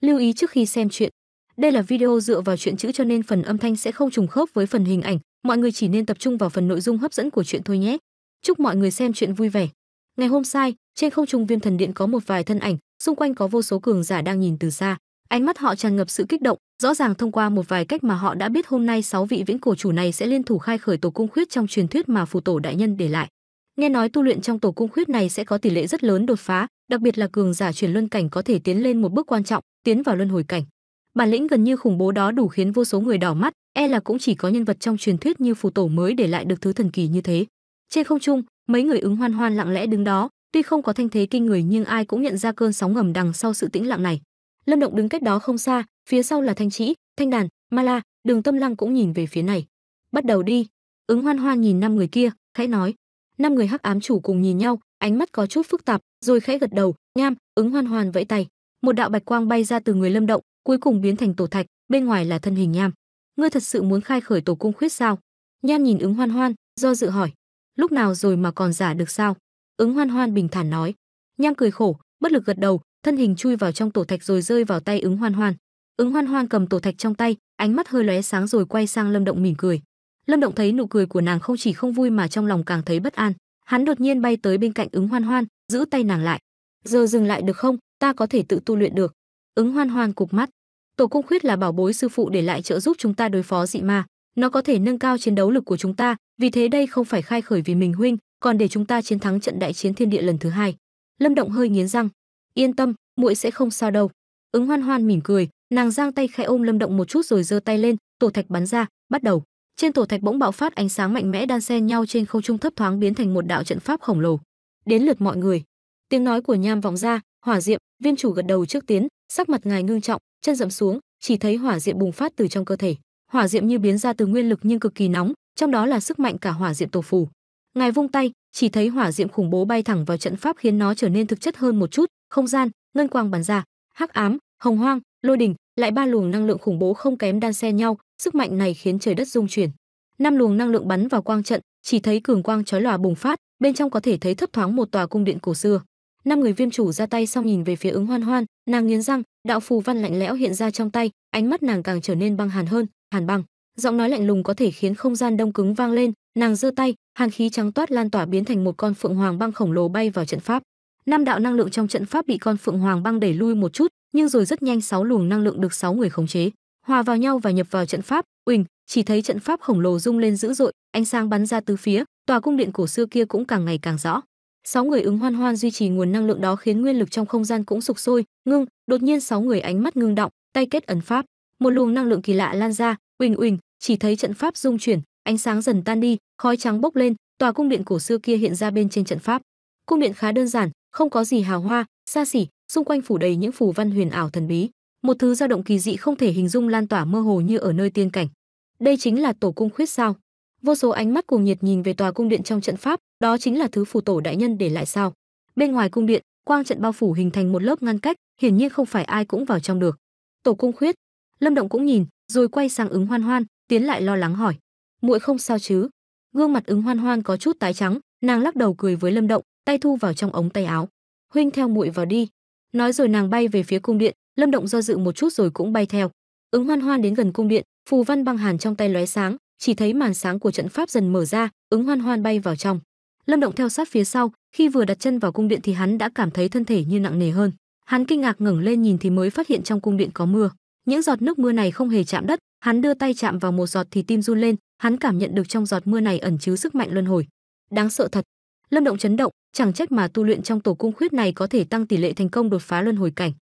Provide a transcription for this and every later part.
Lưu ý trước khi xem chuyện. Đây là video dựa vào chuyện chữ cho nên phần âm thanh sẽ không trùng khớp với phần hình ảnh, mọi người chỉ nên tập trung vào phần nội dung hấp dẫn của chuyện thôi nhé. Chúc mọi người xem chuyện vui vẻ. Ngày hôm sai, trên không trung Viêm Thần Điện có một vài thân ảnh, xung quanh có vô số cường giả đang nhìn từ xa. Ánh mắt họ tràn ngập sự kích động, rõ ràng thông qua một vài cách mà họ đã biết hôm nay sáu vị vĩnh cổ chủ này sẽ liên thủ khai khởi tổ cung khuyết trong truyền thuyết mà phù tổ đại nhân để lại. Nghe nói tu luyện trong tổ cung khuyết này sẽ có tỷ lệ rất lớn đột phá, đặc biệt là cường giả chuyển luân cảnh có thể tiến lên một bước quan trọng, tiến vào luân hồi cảnh. Bản lĩnh gần như khủng bố đó đủ khiến vô số người đỏ mắt, e là cũng chỉ có nhân vật trong truyền thuyết như phù tổ mới để lại được thứ thần kỳ như thế. Trên không trung, mấy người ứng hoan hoan lặng lẽ đứng đó, tuy không có thanh thế kinh người nhưng ai cũng nhận ra cơn sóng ngầm đằng sau sự tĩnh lặng này. Lâm Động đứng cách đó không xa, phía sau là Thanh Trĩ, Thanh Đàn, Ma La, Đường Tâm Lăng cũng nhìn về phía này. Bắt đầu đi. Ứng Hoan Hoan nhìn năm người kia, khẽ nói. Năm người hắc ám chủ cùng nhìn nhau, ánh mắt có chút phức tạp, rồi khẽ gật đầu, nham, Ứng Hoan Hoan vẫy tay. Một đạo bạch quang bay ra từ người Lâm Động, cuối cùng biến thành tổ thạch, bên ngoài là thân hình nham. Ngươi thật sự muốn khai khởi tổ cung khuyết sao? Nham nhìn Ứng Hoan Hoan, do dự hỏi. Lúc nào rồi mà còn giả được sao? Ứng Hoan Hoan bình thản nói. Nham cười khổ, bất lực gật đầu, thân hình chui vào trong tổ thạch rồi rơi vào tay ứng hoan hoan ứng hoan hoan cầm tổ thạch trong tay ánh mắt hơi lóe sáng rồi quay sang lâm động mỉm cười lâm động thấy nụ cười của nàng không chỉ không vui mà trong lòng càng thấy bất an hắn đột nhiên bay tới bên cạnh ứng hoan hoan giữ tay nàng lại giờ dừng lại được không ta có thể tự tu luyện được. Ứng hoan hoan cụp mắt. Tổ cung khuyết là bảo bối sư phụ để lại trợ giúp chúng ta đối phó dị ma. Nó có thể nâng cao chiến đấu lực của chúng ta, vì thế đây không phải khai khởi vì mình huynh, còn để chúng ta chiến thắng trận đại chiến thiên địa lần thứ hai. Lâm động hơi nghiến răng. Yên tâm, muội sẽ không sao đâu. Ứng hoan hoan mỉm cười, nàng giang tay khẽ ôm lâm động một chút rồi giơ tay lên, tổ thạch bắn ra, bắt đầu. Trên tổ thạch bỗng bạo phát ánh sáng mạnh mẽ đan xen nhau trên không trung thấp thoáng biến thành một đạo trận pháp khổng lồ. Đến lượt mọi người. Tiếng nói của nham vọng ra hỏa diệm viêm chủ gật đầu trước tiến, sắc mặt ngài ngưng trọng, chân dậm xuống, chỉ thấy hỏa diệm bùng phát từ trong cơ thể. Hỏa diệm như biến ra từ nguyên lực nhưng cực kỳ nóng, trong đó là sức mạnh cả hỏa diệm tổ phù. Ngài vung tay, chỉ thấy hỏa diệm khủng bố bay thẳng vào trận pháp khiến nó trở nên thực chất hơn một chút, không gian, ngân quang bắn ra, hắc ám, hồng hoang, lôi đình, lại ba luồng năng lượng khủng bố không kém đan xen nhau, sức mạnh này khiến trời đất rung chuyển. Năm luồng năng lượng bắn vào quang trận, chỉ thấy cường quang chói lòa bùng phát, bên trong có thể thấy thấp thoáng một tòa cung điện cổ xưa năm người viêm chủ ra tay xong nhìn về phía ứng hoan hoan, nàng nghiến răng, đạo phù văn lạnh lẽo hiện ra trong tay, ánh mắt nàng càng trở nên băng hàn hơn, hàn băng. Giọng nói lạnh lùng có thể khiến không gian đông cứng vang lên, nàng giơ tay, hàn khí trắng toát lan tỏa biến thành một con phượng hoàng băng khổng lồ bay vào trận pháp. Năm đạo năng lượng trong trận pháp bị con phượng hoàng băng đẩy lui một chút, nhưng rồi rất nhanh sáu luồng năng lượng được sáu người khống chế, hòa vào nhau và nhập vào trận pháp. Uỳnh, chỉ thấy trận pháp khổng lồ rung lên dữ dội, ánh sáng bắn ra từ phía, tòa cung điện cổ xưa kia cũng càng ngày càng rõ sáu người ứng hoan hoan duy trì nguồn năng lượng đó khiến nguyên lực trong không gian cũng sục sôi, ngưng, đột nhiên sáu người ánh mắt ngưng động, tay kết ấn pháp. Một luồng năng lượng kỳ lạ lan ra, uỳnh uỳnh, chỉ thấy trận pháp rung chuyển, ánh sáng dần tan đi, khói trắng bốc lên, tòa cung điện cổ xưa kia hiện ra bên trên trận pháp. Cung điện khá đơn giản, không có gì hào hoa, xa xỉ, xung quanh phủ đầy những phù văn huyền ảo thần bí. Một thứ dao động kỳ dị không thể hình dung lan tỏa mơ hồ như ở nơi tiên cảnh. Đây chính là tổ cung khuyết sao vô số ánh mắt cùng nhiệt nhìn về tòa cung điện trong trận pháp, đó chính là thứ phù tổ đại nhân để lại sao? Bên ngoài cung điện, quang trận bao phủ hình thành một lớp ngăn cách, hiển nhiên không phải ai cũng vào trong được. Tổ cung khuyết, lâm động cũng nhìn, rồi quay sang ứng hoan hoan, tiến lại lo lắng hỏi. Muội không sao chứ? Gương mặt ứng hoan hoan có chút tái trắng, nàng lắc đầu cười với lâm động, tay thu vào trong ống tay áo. Huynh theo muội vào đi. Nói rồi nàng bay về phía cung điện, lâm động do dự một chút rồi cũng bay theo. Ứng hoan hoan đến gần cung điện, phù văn băng hàn trong tay lóe sáng chỉ thấy màn sáng của trận pháp dần mở ra, ứng hoan hoan bay vào trong. Lâm động theo sát phía sau, khi vừa đặt chân vào cung điện thì hắn đã cảm thấy thân thể như nặng nề hơn. Hắn kinh ngạc ngẩng lên nhìn thì mới phát hiện trong cung điện có mưa. Những giọt nước mưa này không hề chạm đất, hắn đưa tay chạm vào một giọt thì tim run lên, hắn cảm nhận được trong giọt mưa này ẩn chứa sức mạnh luân hồi. Đáng sợ thật. Lâm động chấn động, chẳng trách mà tu luyện trong tổ cung khuyết này có thể tăng tỷ lệ thành công đột phá luân hồi cảnh.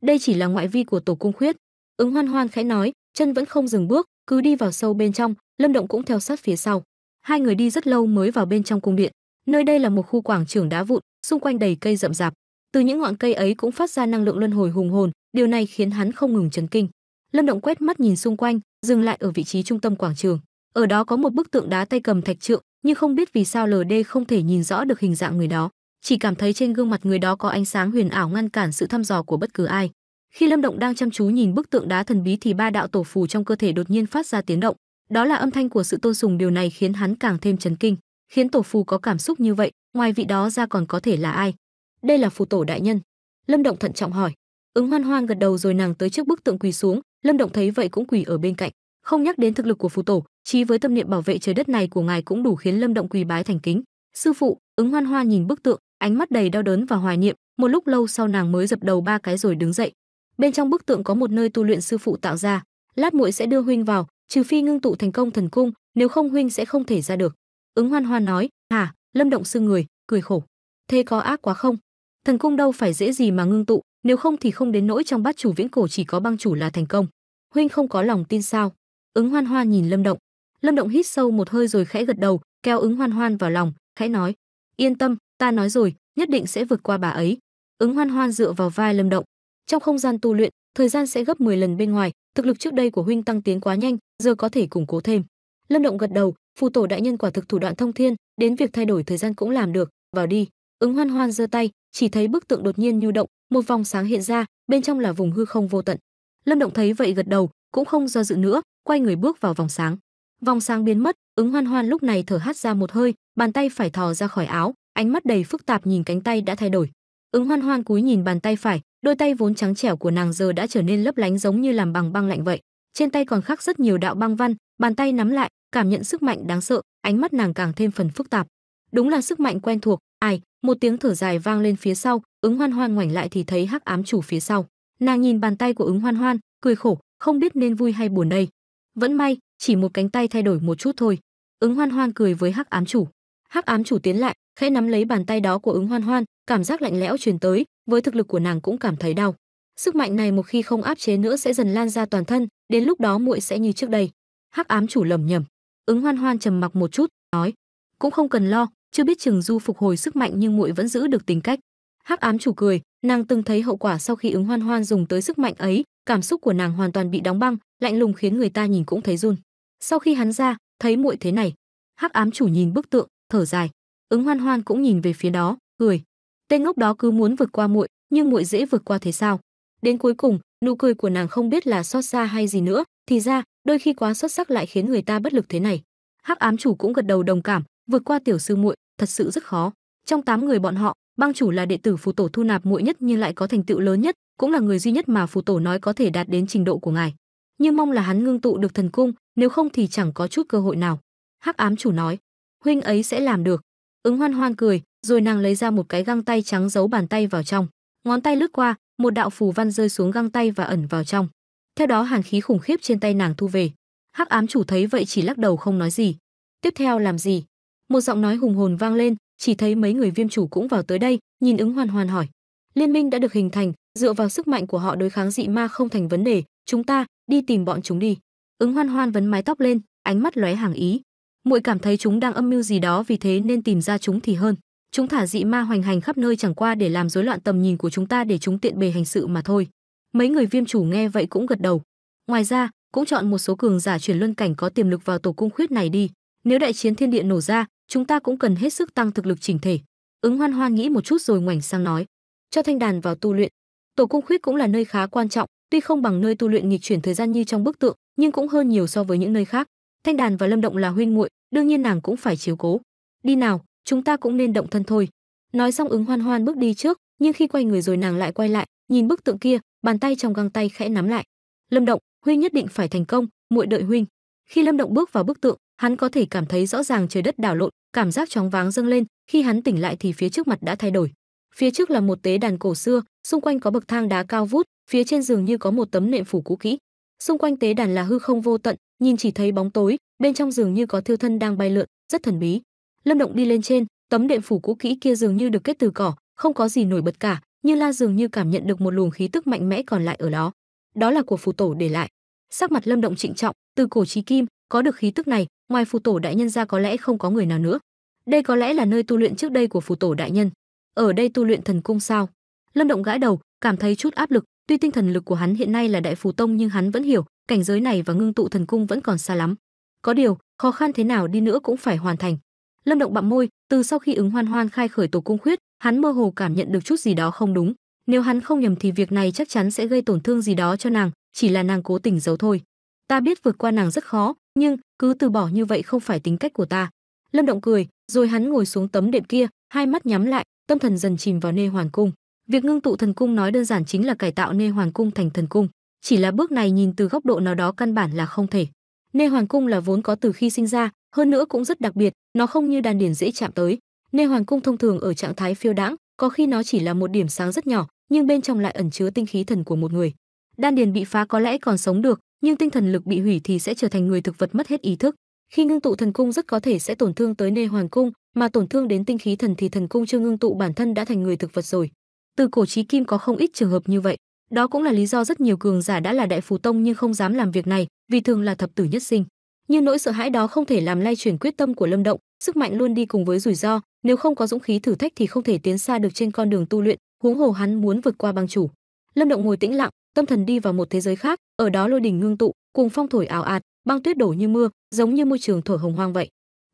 Đây chỉ là ngoại vi của tổ cung khuyết. Ứng hoan hoan khẽ nói chân vẫn không dừng bước cứ đi vào sâu bên trong lâm động cũng theo sát phía sau. Hai người đi rất lâu mới vào bên trong cung điện. Nơi đây là một khu quảng trường đá vụn xung quanh đầy cây rậm rạp. Từ những ngọn cây ấy cũng phát ra năng lượng luân hồi hùng hồn điều này khiến hắn không ngừng chấn kinh. Lâm động quét mắt nhìn xung quanh dừng lại ở vị trí trung tâm quảng trường. Ở đó có một bức tượng đá tay cầm thạch trượng nhưng không biết vì sao LD không thể nhìn rõ được hình dạng người đó, chỉ cảm thấy trên gương mặt người đó có ánh sáng huyền ảo ngăn cản sự thăm dò của bất cứ ai. Khi Lâm Động đang chăm chú nhìn bức tượng đá thần bí thì ba đạo tổ phù trong cơ thể đột nhiên phát ra tiếng động. Đó là âm thanh của sự tôn sùng điều này khiến hắn càng thêm chấn kinh, khiến tổ phù có cảm xúc như vậy, ngoài vị đó ra còn có thể là ai? Đây là phù tổ đại nhân. Lâm Động thận trọng hỏi. Ứng Hoan Hoan gật đầu rồi nàng tới trước bức tượng quỳ xuống, Lâm Động thấy vậy cũng quỳ ở bên cạnh. Không nhắc đến thực lực của phù tổ, chí với tâm niệm bảo vệ trời đất này của ngài cũng đủ khiến Lâm Động quỳ bái thành kính. Sư phụ, Ứng Hoan Hoan nhìn bức tượng, ánh mắt đầy đau đớn và hoài niệm, một lúc lâu sau nàng mới dập đầu ba cái rồi đứng dậy. Bên trong bức tượng có một nơi tu luyện sư phụ tạo ra, lát muội sẽ đưa huynh vào, trừ phi ngưng tụ thành công thần cung, nếu không huynh sẽ không thể ra được. Ứng Hoan Hoan nói, "Hả?" Lâm Động sư người, cười khổ. "Thế có ác quá không? Thần cung đâu phải dễ gì mà ngưng tụ, nếu không thì không đến nỗi trong bát chủ viễn cổ chỉ có băng chủ là thành công. Huynh không có lòng tin sao?" Ứng Hoan Hoan nhìn Lâm Động. Lâm Động hít sâu một hơi rồi khẽ gật đầu, kéo Ứng Hoan Hoan vào lòng, khẽ nói: "Yên tâm, ta nói rồi, nhất định sẽ vượt qua bà ấy." Ứng Hoan Hoan dựa vào vai Lâm Động. Trong không gian tu luyện, thời gian sẽ gấp 10 lần bên ngoài, thực lực trước đây của huynh tăng tiến quá nhanh, giờ có thể củng cố thêm. Lâm Động gật đầu, phù tổ đại nhân quả thực thủ đoạn thông thiên, đến việc thay đổi thời gian cũng làm được, vào đi. Ứng Hoan Hoan giơ tay, chỉ thấy bức tượng đột nhiên nhu động, một vòng sáng hiện ra, bên trong là vùng hư không vô tận. Lâm Động thấy vậy gật đầu, cũng không do dự nữa, quay người bước vào vòng sáng. Vòng sáng biến mất, Ứng Hoan Hoan lúc này thở hắt ra một hơi, bàn tay phải thò ra khỏi áo, ánh mắt đầy phức tạp nhìn cánh tay đã thay đổi. Ứng Hoan Hoan cúi nhìn bàn tay phải, đôi tay vốn trắng trẻo của nàng giờ đã trở nên lấp lánh giống như làm bằng băng lạnh vậy. Trên tay còn khắc rất nhiều đạo băng văn, bàn tay nắm lại, cảm nhận sức mạnh đáng sợ, ánh mắt nàng càng thêm phần phức tạp. Đúng là sức mạnh quen thuộc, ai, một tiếng thở dài vang lên phía sau, Ứng Hoan Hoan ngoảnh lại thì thấy Hắc Ám chủ phía sau. Nàng nhìn bàn tay của Ứng Hoan Hoan, cười khổ, không biết nên vui hay buồn đây. Vẫn may, chỉ một cánh tay thay đổi một chút thôi. Ứng Hoan Hoan cười với Hắc Ám chủ. Hắc Ám chủ tiến lại, khẽ nắm lấy bàn tay đó của Ứng Hoan Hoan, cảm giác lạnh lẽo truyền tới, với thực lực của nàng cũng cảm thấy đau. Sức mạnh này một khi không áp chế nữa sẽ dần lan ra toàn thân, đến lúc đó muội sẽ như trước đây. Hắc ám chủ lầm nhầm. Ứng Hoan Hoan trầm mặc một chút, nói: "Cũng không cần lo, chưa biết chừng du phục hồi sức mạnh nhưng muội vẫn giữ được tính cách." Hắc ám chủ cười, nàng từng thấy hậu quả sau khi ứng Hoan Hoan dùng tới sức mạnh ấy, cảm xúc của nàng hoàn toàn bị đóng băng, lạnh lùng khiến người ta nhìn cũng thấy run. Sau khi hắn ra, thấy muội thế này, Hắc ám chủ nhìn bức tượng, thở dài. Ứng Hoan Hoan cũng nhìn về phía đó, cười. Tên ngốc đó cứ muốn vượt qua muội, nhưng muội dễ vượt qua thế sao? Đến cuối cùng, nụ cười của nàng không biết là xót xa hay gì nữa, thì ra, đôi khi quá xuất sắc lại khiến người ta bất lực thế này. Hắc ám chủ cũng gật đầu đồng cảm, vượt qua tiểu sư muội, thật sự rất khó. Trong tám người bọn họ, băng chủ là đệ tử phù tổ thu nạp muội nhất nhưng lại có thành tựu lớn nhất, cũng là người duy nhất mà phù tổ nói có thể đạt đến trình độ của ngài. Nhưng mong là hắn ngưng tụ được thần cung, nếu không thì chẳng có chút cơ hội nào. Hắc ám chủ nói, huynh ấy sẽ làm được. Ứng Hoan Hoan cười, rồi nàng lấy ra một cái găng tay trắng giấu bàn tay vào trong. Ngón tay lướt qua, một đạo phù văn rơi xuống găng tay và ẩn vào trong. Theo đó hàn khí khủng khiếp trên tay nàng thu về. Hắc ám chủ thấy vậy chỉ lắc đầu không nói gì. Tiếp theo làm gì? Một giọng nói hùng hồn vang lên, chỉ thấy mấy người viêm chủ cũng vào tới đây, nhìn ứng hoàn hoàn hỏi. Liên minh đã được hình thành, dựa vào sức mạnh của họ đối kháng dị ma không thành vấn đề, chúng ta đi tìm bọn chúng đi. Ứng Hoan Hoan vấn mái tóc lên, ánh mắt lóe hàng ý. Muội cảm thấy chúng đang âm mưu gì đó vì thế nên tìm ra chúng thì hơn. Chúng thả dị ma hoành hành khắp nơi chẳng qua để làm rối loạn tầm nhìn của chúng ta để chúng tiện bề hành sự mà thôi. Mấy người viêm chủ nghe vậy cũng gật đầu. Ngoài ra, cũng chọn một số cường giả chuyển luân cảnh có tiềm lực vào tổ cung khuyết này đi. Nếu đại chiến thiên địa nổ ra, chúng ta cũng cần hết sức tăng thực lực chỉnh thể. Ứng Hoan Hoan nghĩ một chút rồi ngoảnh sang nói, cho thanh đàn vào tu luyện. Tổ cung khuyết cũng là nơi khá quan trọng, tuy không bằng nơi tu luyện nghịch chuyển thời gian như trong bức tượng, nhưng cũng hơn nhiều so với những nơi khác. Thanh đàn và Lâm Động là huynh muội, đương nhiên nàng cũng phải chiếu cố. Đi nào, chúng ta cũng nên động thân thôi. Nói xong ứng Hoan Hoan bước đi trước, nhưng khi quay người rồi nàng lại quay lại, nhìn bức tượng kia, bàn tay trong găng tay khẽ nắm lại. Lâm Động, huynh nhất định phải thành công, muội đợi huynh. Khi Lâm Động bước vào bức tượng, hắn có thể cảm thấy rõ ràng trời đất đảo lộn, cảm giác chóng váng dâng lên, khi hắn tỉnh lại thì phía trước mặt đã thay đổi. Phía trước là một tế đàn cổ xưa, xung quanh có bậc thang đá cao vút, phía trên giường như có một tấm nệm phủ cũ kỹ. Xung quanh tế đàn là hư không vô tận, nhìn chỉ thấy bóng tối, bên trong giường như có thiêu thân đang bay lượn, rất thần bí. Lâm Động đi lên trên, tấm đệm phủ cũ kỹ kia dường như được kết từ cỏ, không có gì nổi bật cả, như La dường như cảm nhận được một luồng khí tức mạnh mẽ còn lại ở đó. Đó là của phù tổ để lại. Sắc mặt Lâm Động trịnh trọng, từ cổ chí kim, có được khí tức này, ngoài phù tổ đại nhân ra có lẽ không có người nào nữa. Đây có lẽ là nơi tu luyện trước đây của phù tổ đại nhân. Ở đây tu luyện thần cung sao? Lâm Động gãi đầu, cảm thấy chút áp lực, tuy tinh thần lực của hắn hiện nay là đại phù tông nhưng hắn vẫn hiểu, cảnh giới này và ngưng tụ thần cung vẫn còn xa lắm. Có điều, khó khăn thế nào đi nữa cũng phải hoàn thành. Lâm Động bặm môi, từ sau khi ứng Hoan Hoan khai khởi tổ cung khuyết, hắn mơ hồ cảm nhận được chút gì đó không đúng. Nếu hắn không nhầm thì việc này chắc chắn sẽ gây tổn thương gì đó cho nàng, chỉ là nàng cố tình giấu thôi. Ta biết vượt qua nàng rất khó, nhưng cứ từ bỏ như vậy không phải tính cách của ta. Lâm Động cười, rồi hắn ngồi xuống tấm đệm kia, hai mắt nhắm lại, tâm thần dần chìm vào nê hoàn cung. Việc ngưng tụ thần cung nói đơn giản chính là cải tạo Nê Hoàn cung thành thần cung, chỉ là bước này nhìn từ góc độ nào đó căn bản là không thể. Nê Hoàn cung là vốn có từ khi sinh ra, hơn nữa cũng rất đặc biệt, nó không như đan điền dễ chạm tới. Nê Hoàn cung thông thường ở trạng thái phiêu đãng, có khi nó chỉ là một điểm sáng rất nhỏ, nhưng bên trong lại ẩn chứa tinh khí thần của một người. Đan điền bị phá có lẽ còn sống được, nhưng tinh thần lực bị hủy thì sẽ trở thành người thực vật mất hết ý thức. Khi ngưng tụ thần cung rất có thể sẽ tổn thương tới Nê Hoàn cung, mà tổn thương đến tinh khí thần thì thần cung chưa ngưng tụ bản thân đã thành người thực vật rồi. Từ cổ chí kim có không ít trường hợp như vậy. Đó cũng là lý do rất nhiều cường giả đã là đại phù tông nhưng không dám làm việc này, vì thường là thập tử nhất sinh. Nhưng nỗi sợ hãi đó không thể làm lay chuyển quyết tâm của Lâm Động, sức mạnh luôn đi cùng với rủi ro, nếu không có dũng khí thử thách thì không thể tiến xa được trên con đường tu luyện, huống hồ hắn muốn vượt qua băng chủ. Lâm Động ngồi tĩnh lặng, tâm thần đi vào một thế giới khác, ở đó lôi đình ngưng tụ, cùng phong thổi ảo ạt, băng tuyết đổ như mưa, giống như môi trường thổi hồng hoang vậy.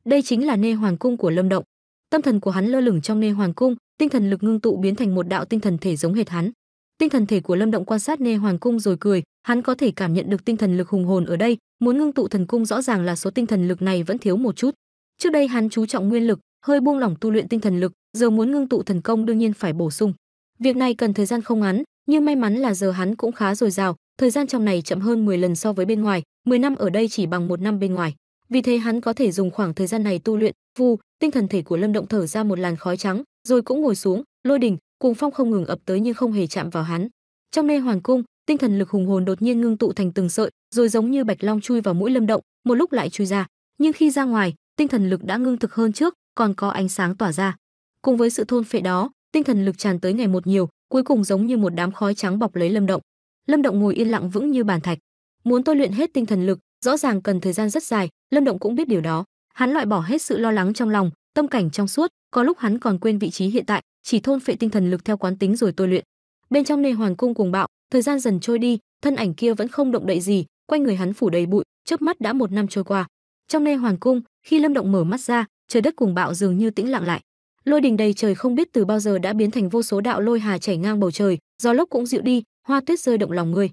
Đây chính là nê hoàng cung của Lâm Động. Tâm thần của hắn lơ lửng trong nê hoàng cung, tinh thần lực ngưng tụ biến thành một đạo tinh thần thể giống hệt hắn. Tinh thần thể của Lâm Động quan sát nê hoàng cung rồi cười, hắn có thể cảm nhận được tinh thần lực hùng hồn ở đây, muốn ngưng tụ thần cung rõ ràng là số tinh thần lực này vẫn thiếu một chút. Trước đây hắn chú trọng nguyên lực, hơi buông lỏng tu luyện tinh thần lực, giờ muốn ngưng tụ thần công đương nhiên phải bổ sung. Việc này cần thời gian không ngắn, nhưng may mắn là giờ hắn cũng khá dồi dào, thời gian trong này chậm hơn 10 lần so với bên ngoài, 10 năm ở đây chỉ bằng một năm bên ngoài. Vì thế hắn có thể dùng khoảng thời gian này tu luyện, vu, tinh thần thể của Lâm Động thở ra một làn khói trắng, rồi cũng ngồi xuống, lôi đỉnh, cùng phong không ngừng ập tới nhưng không hề chạm vào hắn. Trong nê hoàng cung, tinh thần lực hùng hồn đột nhiên ngưng tụ thành từng sợi, rồi giống như bạch long chui vào mũi Lâm Động, một lúc lại chui ra, nhưng khi ra ngoài, tinh thần lực đã ngưng thực hơn trước, còn có ánh sáng tỏa ra. Cùng với sự thôn phệ đó, tinh thần lực tràn tới ngày một nhiều, cuối cùng giống như một đám khói trắng bọc lấy Lâm Động. Lâm Động ngồi yên lặng vững như bàn thạch. Muốn tôi luyện hết tinh thần lực, rõ ràng cần thời gian rất dài, Lâm Động cũng biết điều đó. Hắn loại bỏ hết sự lo lắng trong lòng, tâm cảnh trong suốt, có lúc hắn còn quên vị trí hiện tại, chỉ thôn phệ tinh thần lực theo quán tính rồi tôi luyện. Bên trong nê hoàng cung cuồng bạo, thời gian dần trôi đi, thân ảnh kia vẫn không động đậy gì, quanh người hắn phủ đầy bụi, chớp mắt đã một năm trôi qua. Trong nê hoàng cung, khi Lâm Động mở mắt ra, trời đất cuồng bạo dường như tĩnh lặng lại. Lôi đình đầy trời không biết từ bao giờ đã biến thành vô số đạo lôi hà chảy ngang bầu trời, gió lốc cũng dịu đi, hoa tuyết rơi động lòng người.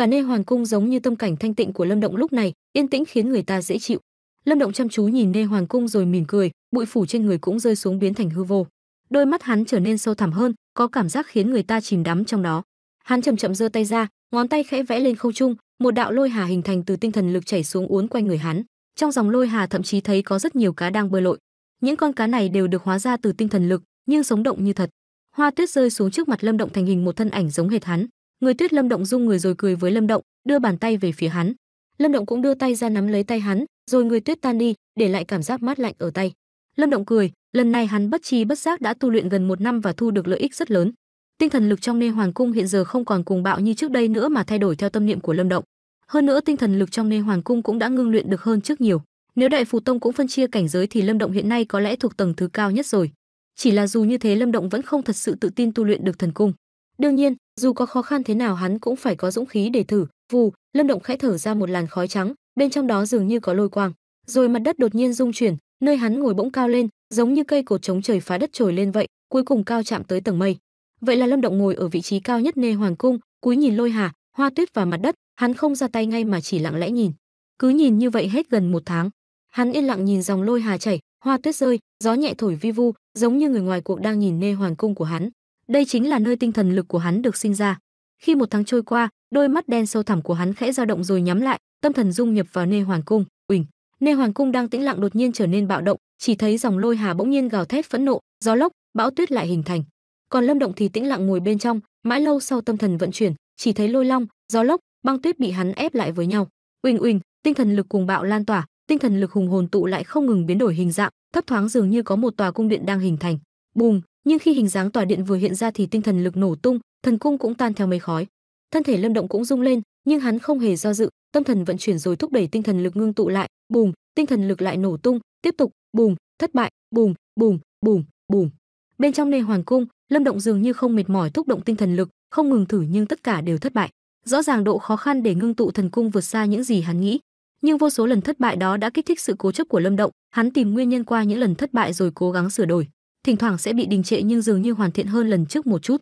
Cả nê hoàng cung giống như tâm cảnh thanh tịnh của Lâm Động lúc này, yên tĩnh khiến người ta dễ chịu. Lâm Động chăm chú nhìn nê hoàng cung rồi mỉm cười, bụi phủ trên người cũng rơi xuống biến thành hư vô. Đôi mắt hắn trở nên sâu thẳm hơn, có cảm giác khiến người ta chìm đắm trong đó. Hắn chậm chậm giơ tay ra, ngón tay khẽ vẽ lên không trung, một đạo lôi hà hình thành từ tinh thần lực chảy xuống uốn quanh người hắn. Trong dòng lôi hà thậm chí thấy có rất nhiều cá đang bơi lội. Những con cá này đều được hóa ra từ tinh thần lực, nhưng sống động như thật. Hoa tuyết rơi xuống trước mặt Lâm Động thành hình một thân ảnh giống hệt hắn. Người tuyết Lâm Động rung người rồi cười với Lâm Động, đưa bàn tay về phía hắn. Lâm Động cũng đưa tay ra nắm lấy tay hắn, rồi người tuyết tan đi, để lại cảm giác mát lạnh ở tay. Lâm Động cười, lần này hắn bất chi bất giác đã tu luyện gần một năm và thu được lợi ích rất lớn. Tinh thần lực trong Nê Hoàng cung hiện giờ không còn cùng bạo như trước đây nữa mà thay đổi theo tâm niệm của Lâm Động. Hơn nữa tinh thần lực trong Nê Hoàng cung cũng đã ngưng luyện được hơn trước nhiều. Nếu Đại Phù Tông cũng phân chia cảnh giới thì Lâm Động hiện nay có lẽ thuộc tầng thứ cao nhất rồi. Chỉ là dù như thế Lâm Động vẫn không thật sự tự tin tu luyện được thần cung. Đương nhiên, dù có khó khăn thế nào hắn cũng phải có dũng khí để thử. Vù, Lâm Động khẽ thở ra một làn khói trắng, bên trong đó dường như có lôi quang. Rồi mặt đất đột nhiên rung chuyển, nơi hắn ngồi bỗng cao lên, giống như cây cột chống trời phá đất trồi lên vậy, cuối cùng cao chạm tới tầng mây. Vậy là Lâm Động ngồi ở vị trí cao nhất nê hoàng cung, cúi nhìn lôi hà, hoa tuyết và mặt đất, hắn không ra tay ngay mà chỉ lặng lẽ nhìn. Cứ nhìn như vậy hết gần một tháng. Hắn yên lặng nhìn dòng lôi hà chảy, hoa tuyết rơi, gió nhẹ thổi vi vu, giống như người ngoài cuộc đang nhìn nê hoàng cung của hắn. Đây chính là nơi tinh thần lực của hắn được sinh ra. Khi một tháng trôi qua, đôi mắt đen sâu thẳm của hắn khẽ dao động rồi nhắm lại, tâm thần dung nhập vào nê hoàng cung. Uỳnh, nê hoàng cung đang tĩnh lặng đột nhiên trở nên bạo động, chỉ thấy dòng lôi hà bỗng nhiên gào thét phẫn nộ, gió lốc, bão tuyết lại hình thành. Còn Lâm Động thì tĩnh lặng ngồi bên trong, mãi lâu sau tâm thần vận chuyển, chỉ thấy lôi long, gió lốc, băng tuyết bị hắn ép lại với nhau. Uỳnh uỳnh, tinh thần lực cùng bạo lan tỏa, tinh thần lực hùng hồn tụ lại không ngừng biến đổi hình dạng, thấp thoáng dường như có một tòa cung điện đang hình thành. Bùm, nhưng khi hình dáng tòa điện vừa hiện ra thì tinh thần lực nổ tung, thần cung cũng tan theo mây khói. Thân thể Lâm Động cũng rung lên, nhưng hắn không hề do dự, tâm thần vận chuyển rồi thúc đẩy tinh thần lực ngưng tụ lại, bùm, tinh thần lực lại nổ tung, tiếp tục, bùm, thất bại, bùm, bùm, bùm, bùm. Bên trong nê hoàn cung, Lâm Động dường như không mệt mỏi thúc động tinh thần lực, không ngừng thử nhưng tất cả đều thất bại. Rõ ràng độ khó khăn để ngưng tụ thần cung vượt xa những gì hắn nghĩ, nhưng vô số lần thất bại đó đã kích thích sự cố chấp của Lâm Động, hắn tìm nguyên nhân qua những lần thất bại rồi cố gắng sửa đổi. Thỉnh thoảng sẽ bị đình trệ nhưng dường như hoàn thiện hơn lần trước một chút.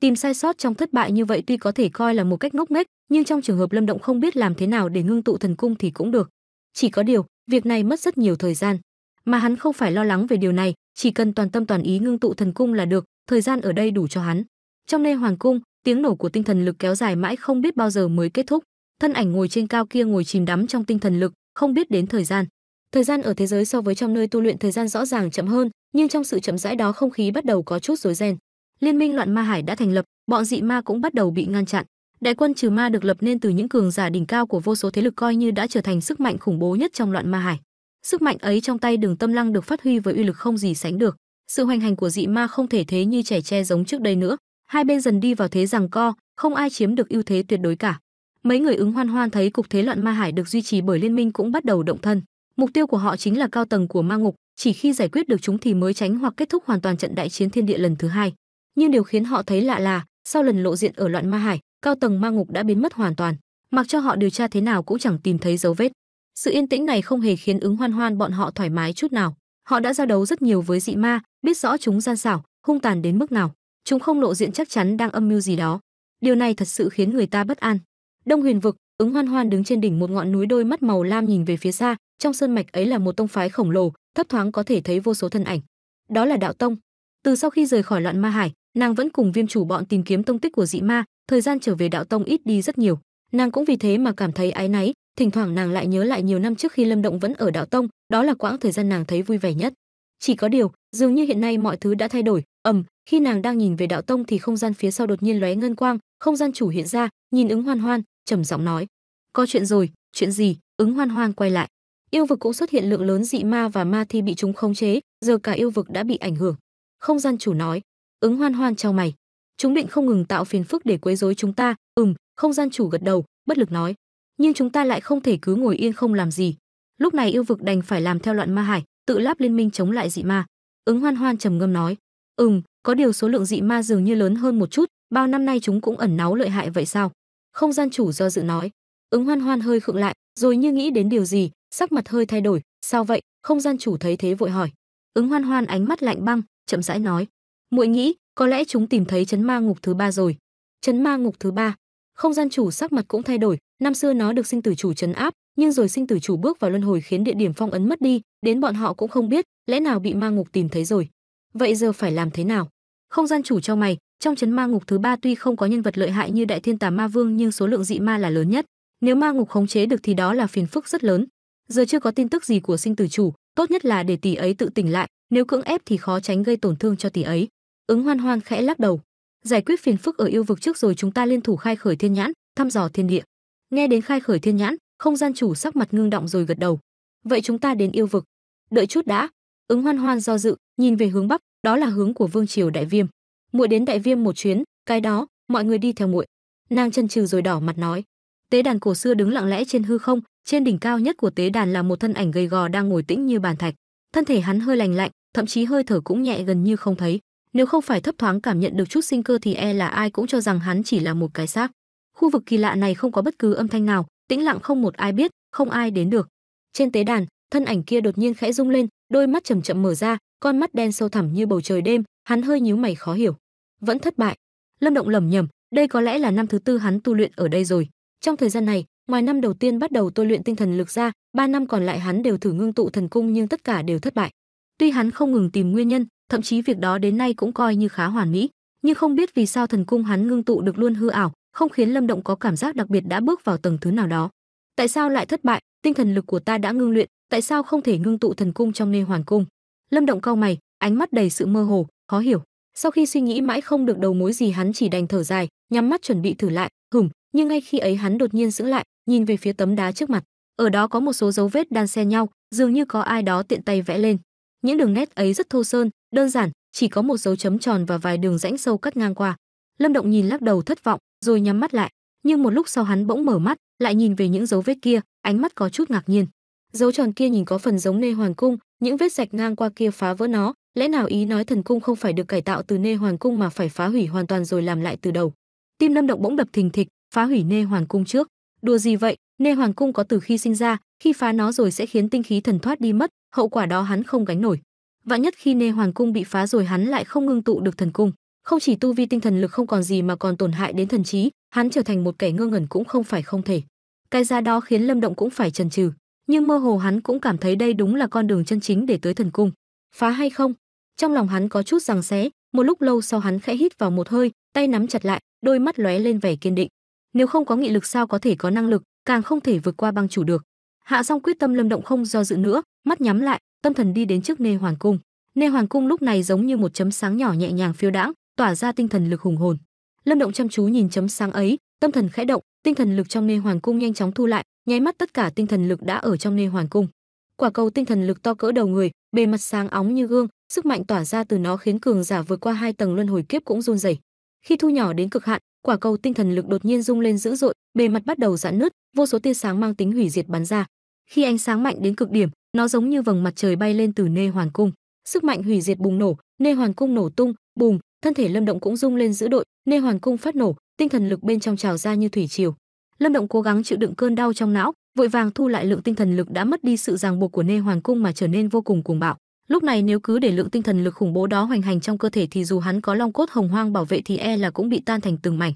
Tìm sai sót trong thất bại như vậy tuy có thể coi là một cách ngốc nghếch, nhưng trong trường hợp Lâm Động không biết làm thế nào để ngưng tụ thần cung thì cũng được. Chỉ có điều, việc này mất rất nhiều thời gian, mà hắn không phải lo lắng về điều này, chỉ cần toàn tâm toàn ý ngưng tụ thần cung là được, thời gian ở đây đủ cho hắn. Trong nơi hoàng cung, tiếng nổ của tinh thần lực kéo dài mãi không biết bao giờ mới kết thúc. Thân ảnh ngồi trên cao kia ngồi chìm đắm trong tinh thần lực, không biết đến thời gian. Thời gian ở thế giới so với trong nơi tu luyện thời gian rõ ràng chậm hơn, nhưng trong sự chậm rãi đó không khí bắt đầu có chút rối ren. Liên minh loạn ma hải đã thành lập, bọn dị ma cũng bắt đầu bị ngăn chặn. Đại quân trừ ma được lập nên từ những cường giả đỉnh cao của vô số thế lực coi như đã trở thành sức mạnh khủng bố nhất trong loạn ma hải. Sức mạnh ấy trong tay Đường Tâm Lăng được phát huy với uy lực không gì sánh được. Sự hoành hành của dị ma không thể thế như trẻ tre giống trước đây nữa. Hai bên dần đi vào thế rằng co, không ai chiếm được ưu thế tuyệt đối cả. Mấy người ứng hoan hoan thấy cục thế loạn ma hải được duy trì bởi liên minh cũng bắt đầu động thân. Mục tiêu của họ chính là cao tầng của ma ngục, chỉ khi giải quyết được chúng thì mới tránh hoặc kết thúc hoàn toàn trận đại chiến thiên địa lần thứ hai. Nhưng điều khiến họ thấy lạ là, sau lần lộ diện ở loạn ma hải, cao tầng ma ngục đã biến mất hoàn toàn, mặc cho họ điều tra thế nào cũng chẳng tìm thấy dấu vết. Sự yên tĩnh này không hề khiến ứng hoan hoan bọn họ thoải mái chút nào. Họ đã giao đấu rất nhiều với dị ma, biết rõ chúng gian xảo, hung tàn đến mức nào. Chúng không lộ diện chắc chắn đang âm mưu gì đó. Điều này thật sự khiến người ta bất an. Đông Huyền vực, ứng hoan hoan đứng trên đỉnh một ngọn núi đôi mắt màu lam nhìn về phía xa, trong sơn mạch ấy là một tông phái khổng lồ, thấp thoáng có thể thấy vô số thân ảnh. Đó là đạo tông. Từ sau khi rời khỏi loạn ma hải, nàng vẫn cùng viêm chủ bọn tìm kiếm tông tích của dị ma, thời gian trở về đạo tông ít đi rất nhiều. Nàng cũng vì thế mà cảm thấy ái náy, thỉnh thoảng nàng lại nhớ lại nhiều năm trước khi Lâm Động vẫn ở đạo tông, đó là quãng thời gian nàng thấy vui vẻ nhất. Chỉ có điều, dường như hiện nay mọi thứ đã thay đổi, ầm, khi nàng đang nhìn về đạo tông thì không gian phía sau đột nhiên lóe ngân quang, không gian chủ hiện ra, nhìn ứng hoan hoan, trầm giọng nói: "Có chuyện rồi, chuyện gì?" Ứng hoan hoan quay lại. Yêu vực cũng xuất hiện lượng lớn dị ma và ma thi bị chúng khống chế, giờ cả yêu vực đã bị ảnh hưởng. Không gian chủ nói: "Ứng hoan hoan trao mày. Chúng định không ngừng tạo phiền phức để quấy rối chúng ta." Ừm, không gian chủ gật đầu, bất lực nói: "Nhưng chúng ta lại không thể cứ ngồi yên không làm gì." Lúc này yêu vực đành phải làm theo loạn ma hải, tự lắp liên minh chống lại dị ma. Ứng Hoan Hoan trầm ngâm nói: "Ừm, có điều số lượng dị ma dường như lớn hơn một chút, bao năm nay chúng cũng ẩn náu lợi hại vậy sao?" Không gian chủ do dự nói. Ứng Hoan Hoan hơi khựng lại, rồi như nghĩ đến điều gì, sắc mặt hơi thay đổi, "Sao vậy?" Không gian chủ thấy thế vội hỏi. Ứng Hoan Hoan ánh mắt lạnh băng, chậm rãi nói: "Muội nghĩ, có lẽ chúng tìm thấy chấn ma ngục thứ ba rồi." Chấn ma ngục thứ ba? Không gian chủ sắc mặt cũng thay đổi, năm xưa nó được sinh tử chủ trấn áp, nhưng rồi sinh tử chủ bước vào luân hồi khiến địa điểm phong ấn mất đi, đến bọn họ cũng không biết, lẽ nào bị ma ngục tìm thấy rồi. Vậy giờ phải làm thế nào? Không gian chủ cho mày, trong chấn ma ngục thứ ba tuy không có nhân vật lợi hại như đại thiên tà ma vương nhưng số lượng dị ma là lớn nhất. Nếu ma ngục khống chế được thì đó là phiền phức rất lớn. Giờ chưa có tin tức gì của sinh tử chủ, tốt nhất là để tỷ ấy tự tỉnh lại, nếu cưỡng ép thì khó tránh gây tổn thương cho tỷ ấy. Ứng Hoan Hoan khẽ lắc đầu, giải quyết phiền phức ở yêu vực trước rồi chúng ta liên thủ khai khởi thiên nhãn, thăm dò thiên địa. Nghe đến khai khởi thiên nhãn, không gian chủ sắc mặt ngưng động rồi gật đầu. Vậy chúng ta đến yêu vực. Đợi chút đã. Ứng Hoan Hoan do dự, nhìn về hướng bắc, đó là hướng của vương triều đại viêm. Muội đến đại viêm một chuyến, cái đó, mọi người đi theo muội. Nàng chân trừ rồi đỏ mặt nói. Tế đàn cổ xưa đứng lặng lẽ trên hư không, trên đỉnh cao nhất của tế đàn là một thân ảnh gầy gò đang ngồi tĩnh như bàn thạch. Thân thể hắn hơi lành lạnh, thậm chí hơi thở cũng nhẹ gần như không thấy. Nếu không phải thấp thoáng cảm nhận được chút sinh cơ thì e là ai cũng cho rằng hắn chỉ là một cái xác. Khu vực kỳ lạ này không có bất cứ âm thanh nào, tĩnh lặng không một ai biết, không ai đến được. Trên tế đàn, thân ảnh kia đột nhiên khẽ rung lên, đôi mắt chậm chậm mở ra, con mắt đen sâu thẳm như bầu trời đêm, hắn hơi nhíu mày khó hiểu. Vẫn thất bại. Lâm Động lẩm nhẩm, đây có lẽ là năm thứ tư hắn tu luyện ở đây rồi. Trong thời gian này, ngoài năm đầu tiên bắt đầu tôi luyện tinh thần lực ra, ba năm còn lại hắn đều thử ngưng tụ thần cung nhưng tất cả đều thất bại. Tuy hắn không ngừng tìm nguyên nhân, thậm chí việc đó đến nay cũng coi như khá hoàn mỹ, nhưng không biết vì sao thần cung hắn ngưng tụ được luôn hư ảo, không khiến Lâm Động có cảm giác đặc biệt đã bước vào tầng thứ nào đó. Tại sao lại thất bại? Tinh thần lực của ta đã ngưng luyện, tại sao không thể ngưng tụ thần cung trong Nê Hoàn cung? Lâm Động cau mày, ánh mắt đầy sự mơ hồ, khó hiểu. Sau khi suy nghĩ mãi không được đầu mối gì hắn chỉ đành thở dài, nhắm mắt chuẩn bị thử lại, hửm, nhưng ngay khi ấy hắn đột nhiên giữ lại, nhìn về phía tấm đá trước mặt. Ở đó có một số dấu vết đan xen nhau, dường như có ai đó tiện tay vẽ lên. Những đường nét ấy rất thô sơn, đơn giản, chỉ có một dấu chấm tròn và vài đường rãnh sâu cắt ngang qua. Lâm Động nhìn lắc đầu thất vọng, rồi nhắm mắt lại, nhưng một lúc sau hắn bỗng mở mắt, lại nhìn về những dấu vết kia, ánh mắt có chút ngạc nhiên. Dấu tròn kia nhìn có phần giống Nê Hoàn cung, những vết rạch ngang qua kia phá vỡ nó, lẽ nào ý nói thần cung không phải được cải tạo từ Nê Hoàn cung mà phải phá hủy hoàn toàn rồi làm lại từ đầu. Tim Lâm Động bỗng đập thình thịch, phá hủy Nê hoàng cung trước. Đùa gì vậy, Nê hoàng cung có từ khi sinh ra, khi phá nó rồi sẽ khiến tinh khí thần thoát đi mất, hậu quả đó hắn không gánh nổi. Vạn nhất khi Nê hoàng cung bị phá rồi hắn lại không ngưng tụ được thần cung, không chỉ tu vi tinh thần lực không còn gì mà còn tổn hại đến thần trí, hắn trở thành một kẻ ngơ ngẩn cũng không phải không thể. Cái ra đó khiến Lâm Động cũng phải chần chừ, nhưng mơ hồ hắn cũng cảm thấy đây đúng là con đường chân chính để tới thần cung. Phá hay không? Trong lòng hắn có chút rằng xé, một lúc lâu sau hắn khẽ hít vào một hơi tay nắm chặt lại đôi mắt lóe lên vẻ kiên định nếu không có nghị lực sao có thể có năng lực, càng không thể vượt qua băng chủ được. Hạ Song quyết tâm lâm động không do dự nữa, mắt nhắm lại, tâm thần đi đến trước nê hoàn cung. Nê hoàn cung lúc này giống như một chấm sáng nhỏ nhẹ nhàng phiêu đãng, tỏa ra tinh thần lực hùng hồn. Lâm động chăm chú nhìn chấm sáng ấy, tâm thần khẽ động, tinh thần lực trong nê hoàn cung nhanh chóng thu lại, nháy mắt tất cả tinh thần lực đã ở trong nê hoàn cung. Quả cầu tinh thần lực to cỡ đầu người, bề mặt sáng óng như gương, sức mạnh tỏa ra từ nó khiến cường giả vượt qua hai tầng luân hồi kiếp cũng run rẩy. Khi thu nhỏ đến cực hạn quả cầu tinh thần lực đột nhiên rung lên dữ dội, bề mặt bắt đầu giãn nứt, vô số tia sáng mang tính hủy diệt bắn ra. Khi ánh sáng mạnh đến cực điểm, nó giống như vầng mặt trời bay lên từ nê hoàn cung. Sức mạnh hủy diệt bùng nổ, nê hoàn cung nổ tung bùng thân thể lâm động cũng rung lên dữ đội nê hoàn cung phát nổ, tinh thần lực bên trong trào ra như thủy triều. Lâm động cố gắng chịu đựng cơn đau trong não, vội vàng thu lại lượng tinh thần lực đã mất đi sự ràng buộc của nê hoàn cung mà trở nên vô cùng cuồng bạo lúc này nếu cứ để lượng tinh thần lực khủng bố đó hoành hành trong cơ thể thì dù hắn có long cốt hồng hoang bảo vệ thì e là cũng bị tan thành từng mảnh.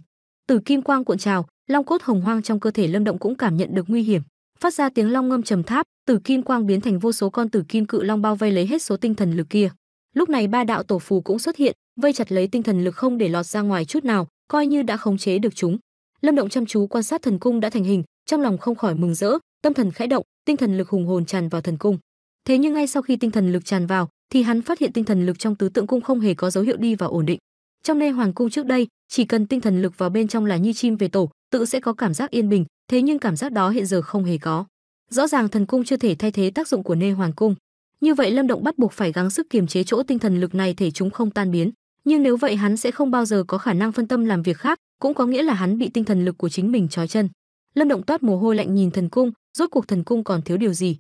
Từ kim quang cuộn trào, long cốt hồng hoang trong cơ thể lâm động cũng cảm nhận được nguy hiểm. Phát ra tiếng long ngâm trầm tháp tử kim quang biến thành vô số con tử kim cự long bao vây lấy hết số tinh thần lực kia. Lúc này ba đạo tổ phù cũng xuất hiện, vây chặt lấy tinh thần lực không để lọt ra ngoài chút nào, coi như đã khống chế được chúng. Lâm động chăm chú quan sát thần cung đã thành hình, trong lòng không khỏi mừng rỡ, tâm thần khẽ động, tinh thần lực hùng hồn tràn vào thần cung thế nhưng ngay sau khi tinh thần lực tràn vào, thì hắn phát hiện tinh thần lực trong tứ tượng cung không hề có dấu hiệu đi vào ổn định. Trong nê hoàng cung trước đây, chỉ cần tinh thần lực vào bên trong là như chim về tổ, tự sẽ có cảm giác yên bình, thế nhưng cảm giác đó hiện giờ không hề có. Rõ ràng thần cung chưa thể thay thế tác dụng của nê hoàng cung. Như vậy lâm động bắt buộc phải gắng sức kiềm chế chỗ tinh thần lực này thể chúng không tan biến. Nhưng nếu vậy hắn sẽ không bao giờ có khả năng phân tâm làm việc khác, cũng có nghĩa là hắn bị tinh thần lực của chính mình trói chân. Lâm động toát mồ hôi lạnh nhìn thần cung, rốt cuộc thần cung còn thiếu điều gì?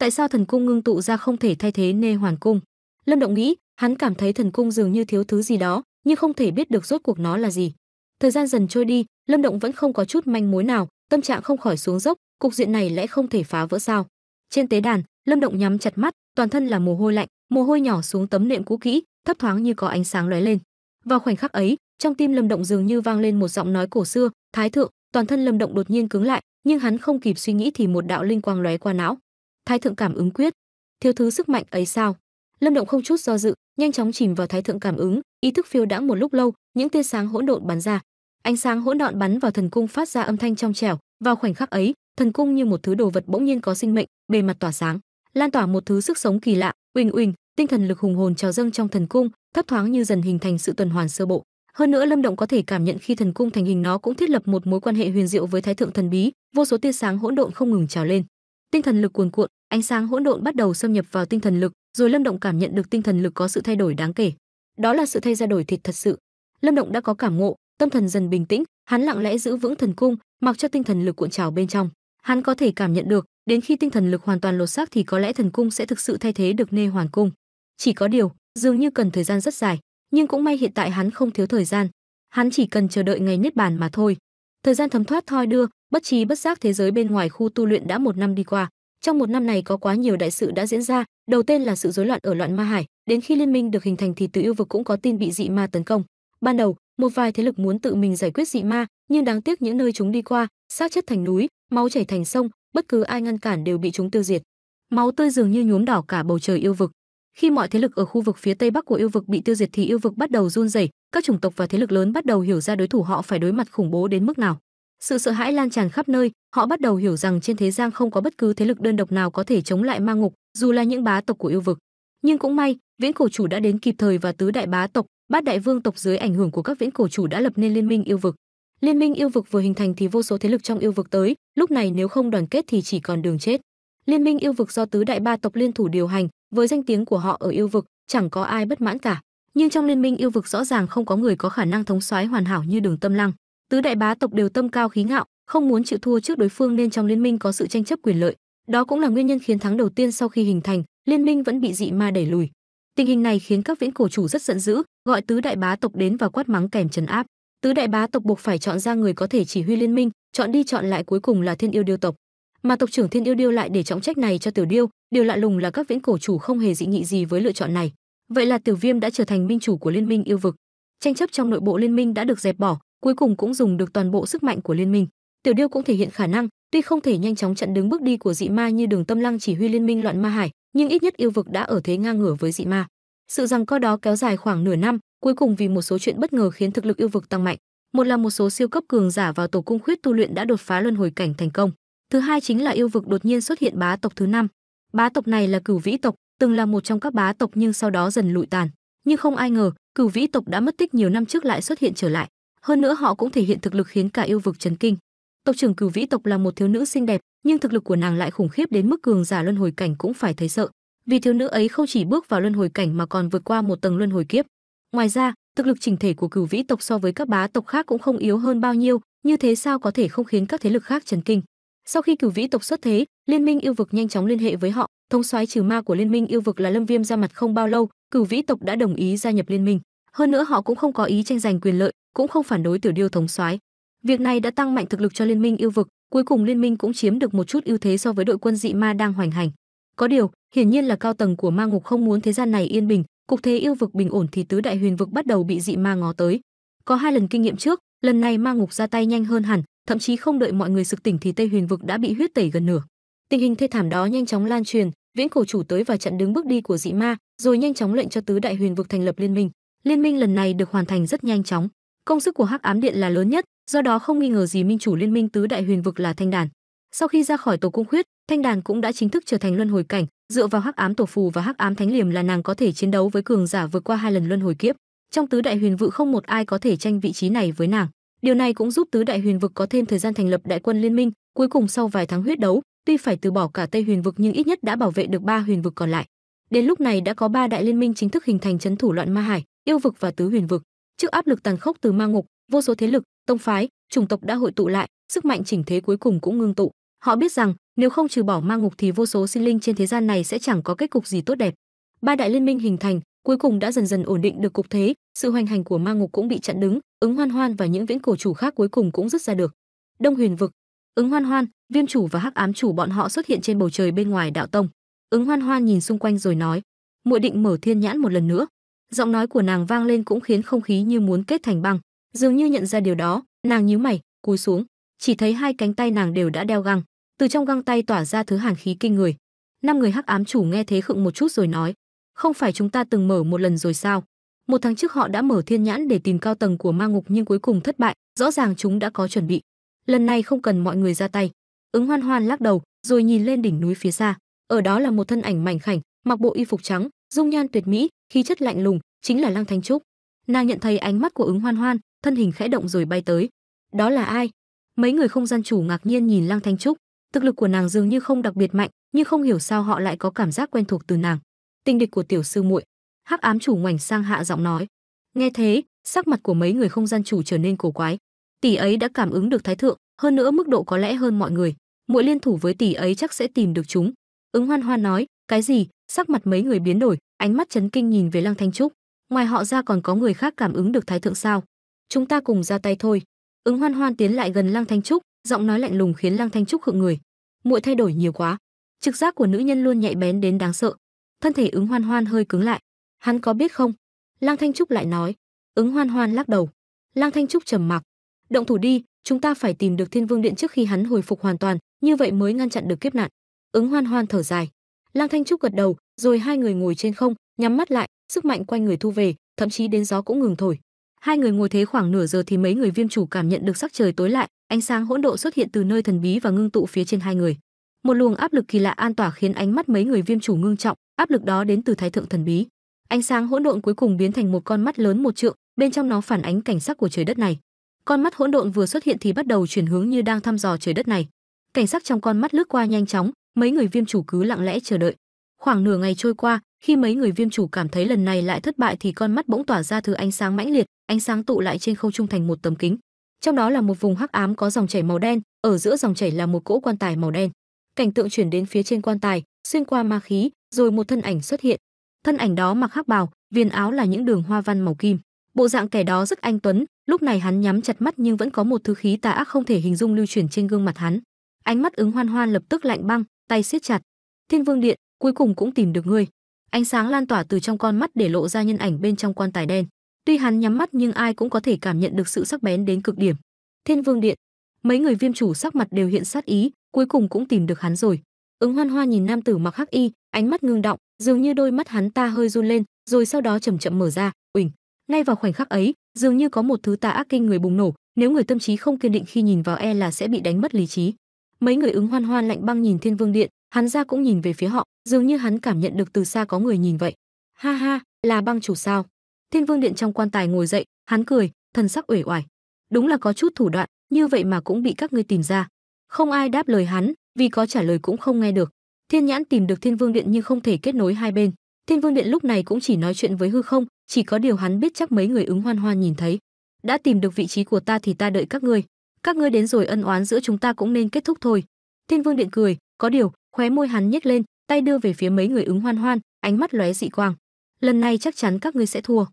Tại sao thần cung ngưng tụ ra không thể thay thế nê hoàn cung? Lâm động nghĩ, hắn cảm thấy thần cung dường như thiếu thứ gì đó, nhưng không thể biết được rốt cuộc nó là gì. Thời gian dần trôi đi, lâm động vẫn không có chút manh mối nào, tâm trạng không khỏi xuống dốc, cục diện này lẽ không thể phá vỡ sao? Trên tế đàn, lâm động nhắm chặt mắt, toàn thân là mồ hôi lạnh, mồ hôi nhỏ xuống tấm nệm cũ kỹ, thấp thoáng như có ánh sáng lóe lên. Vào khoảnh khắc ấy, trong tim lâm động dường như vang lên một giọng nói cổ xưa, thái thượng. Toàn thân lâm động đột nhiên cứng lại, nhưng hắn không kịp suy nghĩ thì một đạo linh quang lóe qua não thái thượng cảm ứng quyết. Thiếu thứ sức mạnh ấy sao? Lâm động không chút do dự, nhanh chóng chìm vào thái thượng cảm ứng, ý thức phiêu đãng một lúc lâu, những tia sáng hỗn độn bắn ra. Ánh sáng hỗn độn bắn vào thần cung phát ra âm thanh trong trẻo. Vào khoảnh khắc ấy, thần cung như một thứ đồ vật bỗng nhiên có sinh mệnh, bề mặt tỏa sáng, lan tỏa một thứ sức sống kỳ lạ, uỳnh uỳnh, tinh thần lực hùng hồn trào dâng trong thần cung, thấp thoáng như dần hình thành sự tuần hoàn sơ bộ. Hơn nữa lâm động có thể cảm nhận khi thần cung thành hình nó cũng thiết lập một mối quan hệ huyền diệu với thái thượng thần bí, vô số tia sáng hỗn độn không ngừng trào lên tinh thần lực cuồn cuộn, ánh sáng hỗn độn bắt đầu xâm nhập vào tinh thần lực, rồi lâm động cảm nhận được tinh thần lực có sự thay đổi đáng kể. Đó là sự thay ra đổi thịt thật sự. Lâm động đã có cảm ngộ, tâm thần dần bình tĩnh, hắn lặng lẽ giữ vững thần cung, mặc cho tinh thần lực cuộn trào bên trong. Hắn có thể cảm nhận được, đến khi tinh thần lực hoàn toàn lột xác thì có lẽ thần cung sẽ thực sự thay thế được nê hoàn cung. Chỉ có điều, dường như cần thời gian rất dài, nhưng cũng may hiện tại hắn không thiếu thời gian. Hắn chỉ cần chờ đợi ngày niết bàn mà thôi. Thời gian thấm thoát thoi đưa bất trí bất giác thế giới bên ngoài khu tu luyện đã một năm đi qua. Trong một năm này có quá nhiều đại sự đã diễn ra, đầu tiên là sự rối loạn ở loạn ma hải, đến khi liên minh được hình thành thì từ yêu vực cũng có tin bị dị ma tấn công. Ban đầu, một vài thế lực muốn tự mình giải quyết dị ma, nhưng đáng tiếc những nơi chúng đi qua, xác chất thành núi, máu chảy thành sông, bất cứ ai ngăn cản đều bị chúng tiêu diệt. Máu tươi dường như nhuốm đỏ cả bầu trời yêu vực. Khi mọi thế lực ở khu vực phía tây bắc của yêu vực bị tiêu diệt thì yêu vực bắt đầu run rẩy, các chủng tộc và thế lực lớn bắt đầu hiểu ra đối thủ họ phải đối mặt khủng bố đến mức nào sự sợ hãi lan tràn khắp nơi, họ bắt đầu hiểu rằng trên thế gian không có bất cứ thế lực đơn độc nào có thể chống lại ma ngục, dù là những bá tộc của yêu vực. Nhưng cũng may, viễn cổ chủ đã đến kịp thời và tứ đại bá tộc, bát đại vương tộc dưới ảnh hưởng của các viễn cổ chủ đã lập nên liên minh yêu vực. Liên minh yêu vực vừa hình thành thì vô số thế lực trong yêu vực tới, lúc này nếu không đoàn kết thì chỉ còn đường chết. Liên minh yêu vực do tứ đại ba tộc liên thủ điều hành, với danh tiếng của họ ở yêu vực, chẳng có ai bất mãn cả. Nhưng trong liên minh yêu vực rõ ràng không có người có khả năng thống soái hoàn hảo như đường tâm lăng tứ đại bá tộc đều tâm cao khí ngạo, không muốn chịu thua trước đối phương nên trong liên minh có sự tranh chấp quyền lợi. Đó cũng là nguyên nhân khiến thắng đầu tiên sau khi hình thành, liên minh vẫn bị dị ma đẩy lùi. Tình hình này khiến các viễn cổ chủ rất giận dữ, gọi tứ đại bá tộc đến và quát mắng kèm trấn áp. Tứ đại bá tộc buộc phải chọn ra người có thể chỉ huy liên minh, chọn đi chọn lại cuối cùng là thiên yêu điêu tộc. Mà tộc trưởng thiên yêu điêu lại để trọng trách này cho tiểu điêu, điều lạ lùng là các viễn cổ chủ không hề dị nghị gì với lựa chọn này. Vậy là tiểu viêm đã trở thành minh chủ của liên minh yêu vực. Tranh chấp trong nội bộ liên minh đã được dẹp bỏ cuối cùng cũng dùng được toàn bộ sức mạnh của liên minh tiểu điêu cũng thể hiện khả năng tuy không thể nhanh chóng chặn đứng bước đi của dị ma như đường tâm lăng chỉ huy liên minh loạn ma hải nhưng ít nhất yêu vực đã ở thế ngang ngửa với dị ma sự rằng co đó kéo dài khoảng nửa năm cuối cùng vì một số chuyện bất ngờ khiến thực lực yêu vực tăng mạnh. Một là một số siêu cấp cường giả vào tổ cung khuyết tu luyện đã đột phá luân hồi cảnh thành công. Thứ hai chính là yêu vực đột nhiên xuất hiện bá tộc thứ năm. Bá tộc này là Cửu Vĩ tộc, từng là một trong các bá tộc nhưng sau đó dần lụi tàn. Nhưng không ai ngờ, Cửu Vĩ tộc đã mất tích nhiều năm trước lại xuất hiện trở lại. Hơn nữa họ cũng thể hiện thực lực khiến cả yêu vực chấn kinh. Tộc trưởng Cửu Vĩ tộc là một thiếu nữ xinh đẹp, nhưng thực lực của nàng lại khủng khiếp đến mức cường giả luân hồi cảnh cũng phải thấy sợ. Vì thiếu nữ ấy không chỉ bước vào luân hồi cảnh mà còn vượt qua một tầng luân hồi kiếp. Ngoài ra, thực lực chỉnh thể của Cửu Vĩ tộc so với các bá tộc khác cũng không yếu hơn bao nhiêu, như thế sao có thể không khiến các thế lực khác chấn kinh. Sau khi Cửu Vĩ tộc xuất thế, Liên minh yêu vực nhanh chóng liên hệ với họ, thống soái trừ ma của Liên minh yêu vực là Lâm Viêm ra mặt không bao lâu, Cửu Vĩ tộc đã đồng ý gia nhập liên minh. Hơn nữa họ cũng không có ý tranh giành quyền lợi, cũng không phản đối Tiểu Điêu thống soái. Việc này đã tăng mạnh thực lực cho liên minh yêu vực, cuối cùng liên minh cũng chiếm được một chút ưu thế so với đội quân dị ma đang hoành hành. Có điều, hiển nhiên là cao tầng của ma ngục không muốn thế gian này yên bình, cục thế yêu vực bình ổn thì tứ đại huyền vực bắt đầu bị dị ma ngó tới. Có hai lần kinh nghiệm trước, lần này ma ngục ra tay nhanh hơn hẳn, thậm chí không đợi mọi người sực tỉnh thì Tây Huyền vực đã bị huyết tẩy gần nửa. Tình hình thê thảm đó nhanh chóng lan truyền, viễn cổ chủ tới và chặn đứng bước đi của dị ma, rồi nhanh chóng lệnh cho tứ đại huyền vực thành lập liên minh. Liên minh lần này được hoàn thành rất nhanh chóng. Công sức của Hắc Ám Điện là lớn nhất, do đó không nghi ngờ gì minh chủ liên minh tứ đại huyền vực là Thanh Đàn. Sau khi ra khỏi tổ cung khuyết, Thanh Đàn cũng đã chính thức trở thành luân hồi cảnh, dựa vào Hắc Ám Tổ phù và Hắc Ám Thánh Liềm là nàng có thể chiến đấu với cường giả vượt qua hai lần luân hồi kiếp. Trong tứ đại huyền vực không một ai có thể tranh vị trí này với nàng. Điều này cũng giúp tứ đại huyền vực có thêm thời gian thành lập đại quân liên minh, cuối cùng sau vài tháng huyết đấu, tuy phải từ bỏ cả Tây Huyền vực nhưng ít nhất đã bảo vệ được ba huyền vực còn lại. Đến lúc này đã có ba đại liên minh chính thức hình thành chấn thủ loạn ma hải, yêu vực và tứ huyền vực. Trước áp lực tàn khốc từ ma ngục, vô số thế lực, tông phái, chủng tộc đã hội tụ lại, sức mạnh chỉnh thế cuối cùng cũng ngưng tụ. Họ biết rằng, nếu không trừ bỏ ma ngục thì vô số sinh linh trên thế gian này sẽ chẳng có kết cục gì tốt đẹp. Ba đại liên minh hình thành, cuối cùng đã dần dần ổn định được cục thế, sự hoành hành của ma ngục cũng bị chặn đứng, ứng hoan hoan và những viễn cổ chủ khác cuối cùng cũng rút ra được. Đông Huyền vực, ứng hoan hoan, viêm chủ và hắc ám chủ bọn họ xuất hiện trên bầu trời bên ngoài đạo tông. Ứng hoan hoan nhìn xung quanh rồi nói, muội định mở thiên nhãn một lần nữa. Giọng nói của nàng vang lên cũng khiến không khí như muốn kết thành băng. Dường như nhận ra điều đó, nàng nhíu mày, cúi xuống, chỉ thấy hai cánh tay nàng đều đã đeo găng, từ trong găng tay tỏa ra thứ hàn khí kinh người. Năm người hắc ám chủ nghe thế khựng một chút rồi nói, không phải chúng ta từng mở một lần rồi sao? Một tháng trước họ đã mở thiên nhãn để tìm cao tầng của ma ngục nhưng cuối cùng thất bại, rõ ràng chúng đã có chuẩn bị. Lần này không cần mọi người ra tay. Ứng Hoan Hoan lắc đầu, rồi nhìn lên đỉnh núi phía xa. Ở đó là một thân ảnh mảnh khảnh, mặc bộ y phục trắng, dung nhan tuyệt mỹ, khí chất lạnh lùng, chính là Lăng Thanh Trúc. Nàng nhận thấy ánh mắt của Ứng Hoan Hoan, thân hình khẽ động rồi bay tới. Đó là ai? Mấy người không gian chủ ngạc nhiên nhìn Lăng Thanh Trúc, thực lực của nàng dường như không đặc biệt mạnh, nhưng không hiểu sao họ lại có cảm giác quen thuộc từ nàng. Tình địch của tiểu sư muội. Hắc ám chủ ngoảnh sang hạ giọng nói. Nghe thế, sắc mặt của mấy người không gian chủ trở nên cổ quái. Tỷ ấy đã cảm ứng được thái thượng, hơn nữa mức độ có lẽ hơn mọi người. Muội liên thủ với tỷ ấy chắc sẽ tìm được chúng. Ứng Hoan Hoan nói, cái gì? Sắc mặt mấy người biến đổi, ánh mắt chấn kinh nhìn về Lăng Thanh Trúc. Ngoài họ ra còn có người khác cảm ứng được thái thượng sao? Chúng ta cùng ra tay thôi. Ứng Hoan Hoan tiến lại gần Lăng Thanh Trúc, giọng nói lạnh lùng khiến Lăng Thanh Trúc khựng người. Muội thay đổi nhiều quá. Trực giác của nữ nhân luôn nhạy bén đến đáng sợ. Thân thể Ứng Hoan Hoan hơi cứng lại. Hắn có biết không? Lăng Thanh Trúc lại nói. Ứng Hoan Hoan lắc đầu. Lăng Thanh Trúc trầm mặc. Động thủ đi, chúng ta phải tìm được Thiên Vương Điện trước khi hắn hồi phục hoàn toàn, như vậy mới ngăn chặn được kiếp nạn. Ứng Hoan Hoan thở dài. Lăng Thanh Trúc gật đầu, rồi hai người ngồi trên không, nhắm mắt lại, sức mạnh quanh người thu về, thậm chí đến gió cũng ngừng thổi. Hai người ngồi thế khoảng nửa giờ thì mấy người viêm chủ cảm nhận được sắc trời tối lại, ánh sáng hỗn độ xuất hiện từ nơi thần bí và ngưng tụ phía trên hai người. Một luồng áp lực kỳ lạ an tỏa khiến ánh mắt mấy người viêm chủ ngưng trọng, áp lực đó đến từ thái thượng thần bí. Ánh sáng hỗn độn cuối cùng biến thành một con mắt lớn một trượng, bên trong nó phản ánh cảnh sắc của trời đất này. Con mắt hỗn độn vừa xuất hiện thì bắt đầu chuyển hướng như đang thăm dò trời đất này. Cảnh sắc trong con mắt lướt qua nhanh chóng, mấy người viêm chủ cứ lặng lẽ chờ đợi. Khoảng nửa ngày trôi qua, khi mấy người viêm chủ cảm thấy lần này lại thất bại thì con mắt bỗng tỏa ra thứ ánh sáng mãnh liệt, ánh sáng tụ lại trên không trung thành một tấm kính. Trong đó là một vùng hắc ám có dòng chảy màu đen, ở giữa dòng chảy là một cỗ quan tài màu đen. Cảnh tượng chuyển đến phía trên quan tài, xuyên qua ma khí, rồi một thân ảnh xuất hiện. Thân ảnh đó mặc hắc bào, viền áo là những đường hoa văn màu kim. Bộ dạng kẻ đó rất anh tuấn, lúc này hắn nhắm chặt mắt nhưng vẫn có một thứ khí tà ác không thể hình dung lưu chuyển trên gương mặt hắn. Ánh mắt ứng hoan hoan lập tức lạnh băng, tay siết chặt. Thiên Vương Điện, cuối cùng cũng tìm được ngươi. Ánh sáng lan tỏa từ trong con mắt để lộ ra nhân ảnh bên trong quan tài đen. Tuy hắn nhắm mắt nhưng ai cũng có thể cảm nhận được sự sắc bén đến cực điểm. Thiên Vương Điện, mấy người viêm chủ sắc mặt đều hiện sát ý, cuối cùng cũng tìm được hắn rồi. Ứng Hoan Hoa nhìn nam tử mặc hắc y, ánh mắt ngưng động, dường như đôi mắt hắn ta hơi run lên, rồi sau đó chậm chậm mở ra, "Uỳnh." Ngay vào khoảnh khắc ấy, dường như có một thứ tà ác kinh người bùng nổ, nếu người tâm trí không kiên định khi nhìn vào e là sẽ bị đánh mất lý trí. Mấy người ứng hoan hoan lạnh băng nhìn Thiên Vương Điện, hắn ra cũng nhìn về phía họ, dường như hắn cảm nhận được từ xa có người nhìn vậy. Ha ha, là băng chủ sao? Thiên Vương Điện trong quan tài ngồi dậy, hắn cười, thần sắc uể oải. Đúng là có chút thủ đoạn, như vậy mà cũng bị các ngươi tìm ra. Không ai đáp lời hắn, vì có trả lời cũng không nghe được. Thiên Nhãn tìm được Thiên Vương Điện nhưng không thể kết nối hai bên. Thiên Vương Điện lúc này cũng chỉ nói chuyện với hư không, chỉ có điều hắn biết chắc mấy người ứng hoan hoan nhìn thấy. Đã tìm được vị trí của ta thì ta đợi các ngươi. Các ngươi đến rồi ân oán giữa chúng ta cũng nên kết thúc thôi. Thiên Vương Điện cười, có điều, khóe môi hắn nhếch lên, tay đưa về phía mấy người ứng hoan hoan, ánh mắt lóe dị quang. Lần này chắc chắn các ngươi sẽ thua.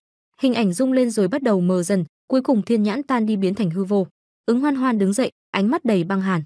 Hình ảnh rung lên rồi bắt đầu mờ dần, cuối cùng thiên nhãn tan đi biến thành hư vô. Ứng hoan hoan đứng dậy, ánh mắt đầy băng hàn.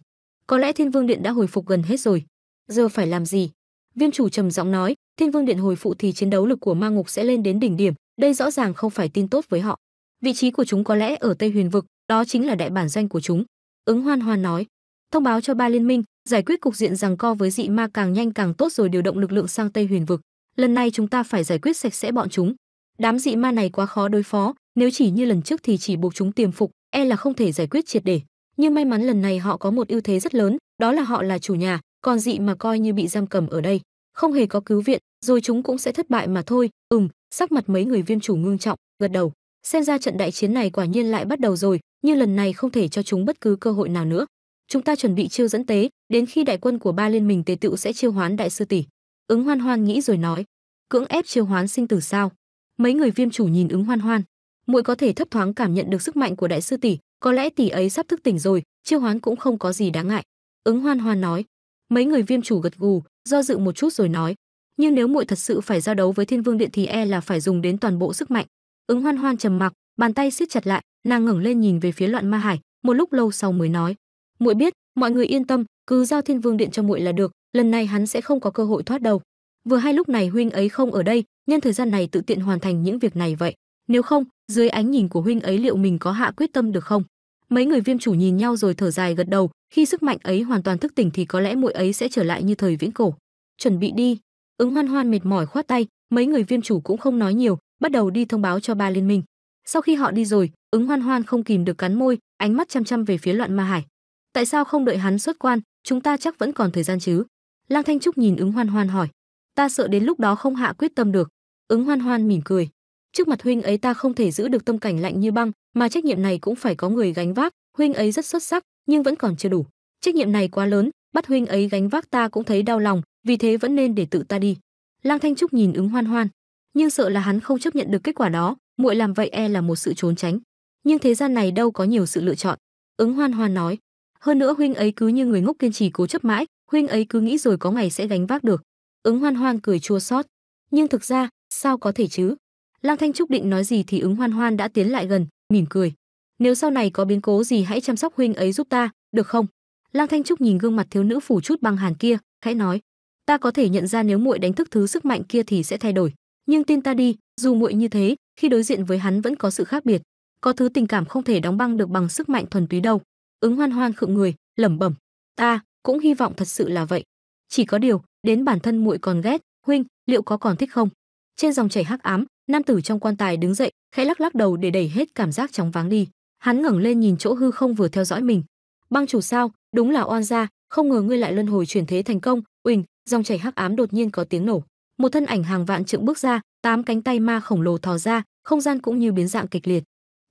Có lẽ Thiên Vương Điện đã hồi phục gần hết rồi. Giờ phải làm gì? Viêm chủ trầm giọng nói, Thiên Vương Điện hồi phụ thì chiến đấu lực của ma ngục sẽ lên đến đỉnh điểm, đây rõ ràng không phải tin tốt với họ. Vị trí của chúng có lẽ ở Tây Huyền vực, đó chính là đại bản doanh của chúng. Ứng Hoan Hoan nói, thông báo cho ba liên minh, giải quyết cục diện rằng co với dị ma càng nhanh càng tốt rồi điều động lực lượng sang Tây Huyền vực. Lần này chúng ta phải giải quyết sạch sẽ bọn chúng. Đám dị ma này quá khó đối phó, nếu chỉ như lần trước thì chỉ buộc chúng tiềm phục, e là không thể giải quyết triệt để. Nhưng may mắn lần này họ có một ưu thế rất lớn, đó là họ là chủ nhà, còn dị mà coi như bị giam cầm ở đây, không hề có cứu viện, rồi chúng cũng sẽ thất bại mà thôi. Ừm, sắc mặt mấy người viêm chủ ngưng trọng, gật đầu. Xem ra trận đại chiến này quả nhiên lại bắt đầu rồi, nhưng lần này không thể cho chúng bất cứ cơ hội nào nữa. Chúng ta chuẩn bị chiêu dẫn tế, đến khi đại quân của ba liên minh tế tựu sẽ chiêu hoán đại sư tỷ. Ứng Hoan Hoan nghĩ rồi nói, cưỡng ép chiêu hoán sinh tử sao? Mấy người viêm chủ nhìn Ứng Hoan Hoan, muội có thể thấp thoáng cảm nhận được sức mạnh của đại sư tỷ, có lẽ tỷ ấy sắp thức tỉnh rồi, chiêu hoán cũng không có gì đáng ngại. Ứng Hoan Hoan nói. Mấy người viêm chủ gật gù, do dự một chút rồi nói, nhưng nếu muội thật sự phải giao đấu với Thiên Vương Điện thì e là phải dùng đến toàn bộ sức mạnh. Ứng Hoan Hoan trầm mặc, bàn tay siết chặt lại, nàng ngẩng lên nhìn về phía Loạn Ma Hải, một lúc lâu sau mới nói, muội biết, mọi người yên tâm, cứ giao Thiên Vương Điện cho muội là được, lần này hắn sẽ không có cơ hội thoát đâu. Vừa hay lúc này huynh ấy không ở đây, nhân thời gian này tự tiện hoàn thành những việc này vậy. Nếu không, dưới ánh nhìn của huynh ấy liệu mình có hạ quyết tâm được không? Mấy người viêm chủ nhìn nhau rồi thở dài gật đầu, khi sức mạnh ấy hoàn toàn thức tỉnh thì có lẽ muội ấy sẽ trở lại như thời viễn cổ. Chuẩn bị đi. Ứng Hoan Hoan mệt mỏi khoát tay, mấy người viêm chủ cũng không nói nhiều, bắt đầu đi thông báo cho ba liên minh. Sau khi họ đi rồi, Ứng Hoan Hoan không kìm được cắn môi, ánh mắt chăm chăm về phía Loạn Ma Hải. Tại sao không đợi hắn xuất quan, chúng ta chắc vẫn còn thời gian chứ? Lang Thanh Trúc nhìn Ứng Hoan Hoan hỏi. Ta sợ đến lúc đó không hạ quyết tâm được. Ứng Hoan Hoan mỉm cười. Trước mặt huynh ấy ta không thể giữ được tâm cảnh lạnh như băng, mà trách nhiệm này cũng phải có người gánh vác, huynh ấy rất xuất sắc, nhưng vẫn còn chưa đủ. Trách nhiệm này quá lớn, bắt huynh ấy gánh vác ta cũng thấy đau lòng, vì thế vẫn nên để tự ta đi. Lang Thanh Trúc nhìn ứng hoan hoan, nhưng sợ là hắn không chấp nhận được kết quả đó, muội làm vậy e là một sự trốn tránh. Nhưng thế gian này đâu có nhiều sự lựa chọn. Ứng hoan hoan nói, hơn nữa huynh ấy cứ như người ngốc kiên trì cố chấp mãi, huynh ấy cứ nghĩ rồi có ngày sẽ gánh vác được. Ứng hoan hoan cười chua xót, nhưng thực ra, sao có thể chứ? Lang Thanh Trúc định nói gì thì ứng hoan hoan đã tiến lại gần, mỉm cười. Nếu sau này có biến cố gì hãy chăm sóc huynh ấy giúp ta, được không? Lang Thanh Trúc nhìn gương mặt thiếu nữ phủ chút băng hàn kia, khẽ nói, ta có thể nhận ra nếu muội đánh thức thứ sức mạnh kia thì sẽ thay đổi, nhưng tin ta đi, dù muội như thế, khi đối diện với hắn vẫn có sự khác biệt, có thứ tình cảm không thể đóng băng được bằng sức mạnh thuần túy đâu. Ứng Hoan Hoan khựng người, lẩm bẩm, ta cũng hy vọng thật sự là vậy. Chỉ có điều, đến bản thân muội còn ghét, huynh, liệu có còn thích không? Trên dòng chảy hắc ám, nam tử trong quan tài đứng dậy, khẽ lắc lắc đầu để đẩy hết cảm giác chóng váng đi. Hắn ngẩng lên nhìn chỗ hư không vừa theo dõi mình. Băng chủ sao, đúng là oan gia, không ngờ ngươi lại luân hồi chuyển thế thành công. Uỳnh, dòng chảy hắc ám đột nhiên có tiếng nổ. Một thân ảnh hàng vạn trượng bước ra, tám cánh tay ma khổng lồ thò ra, không gian cũng như biến dạng kịch liệt.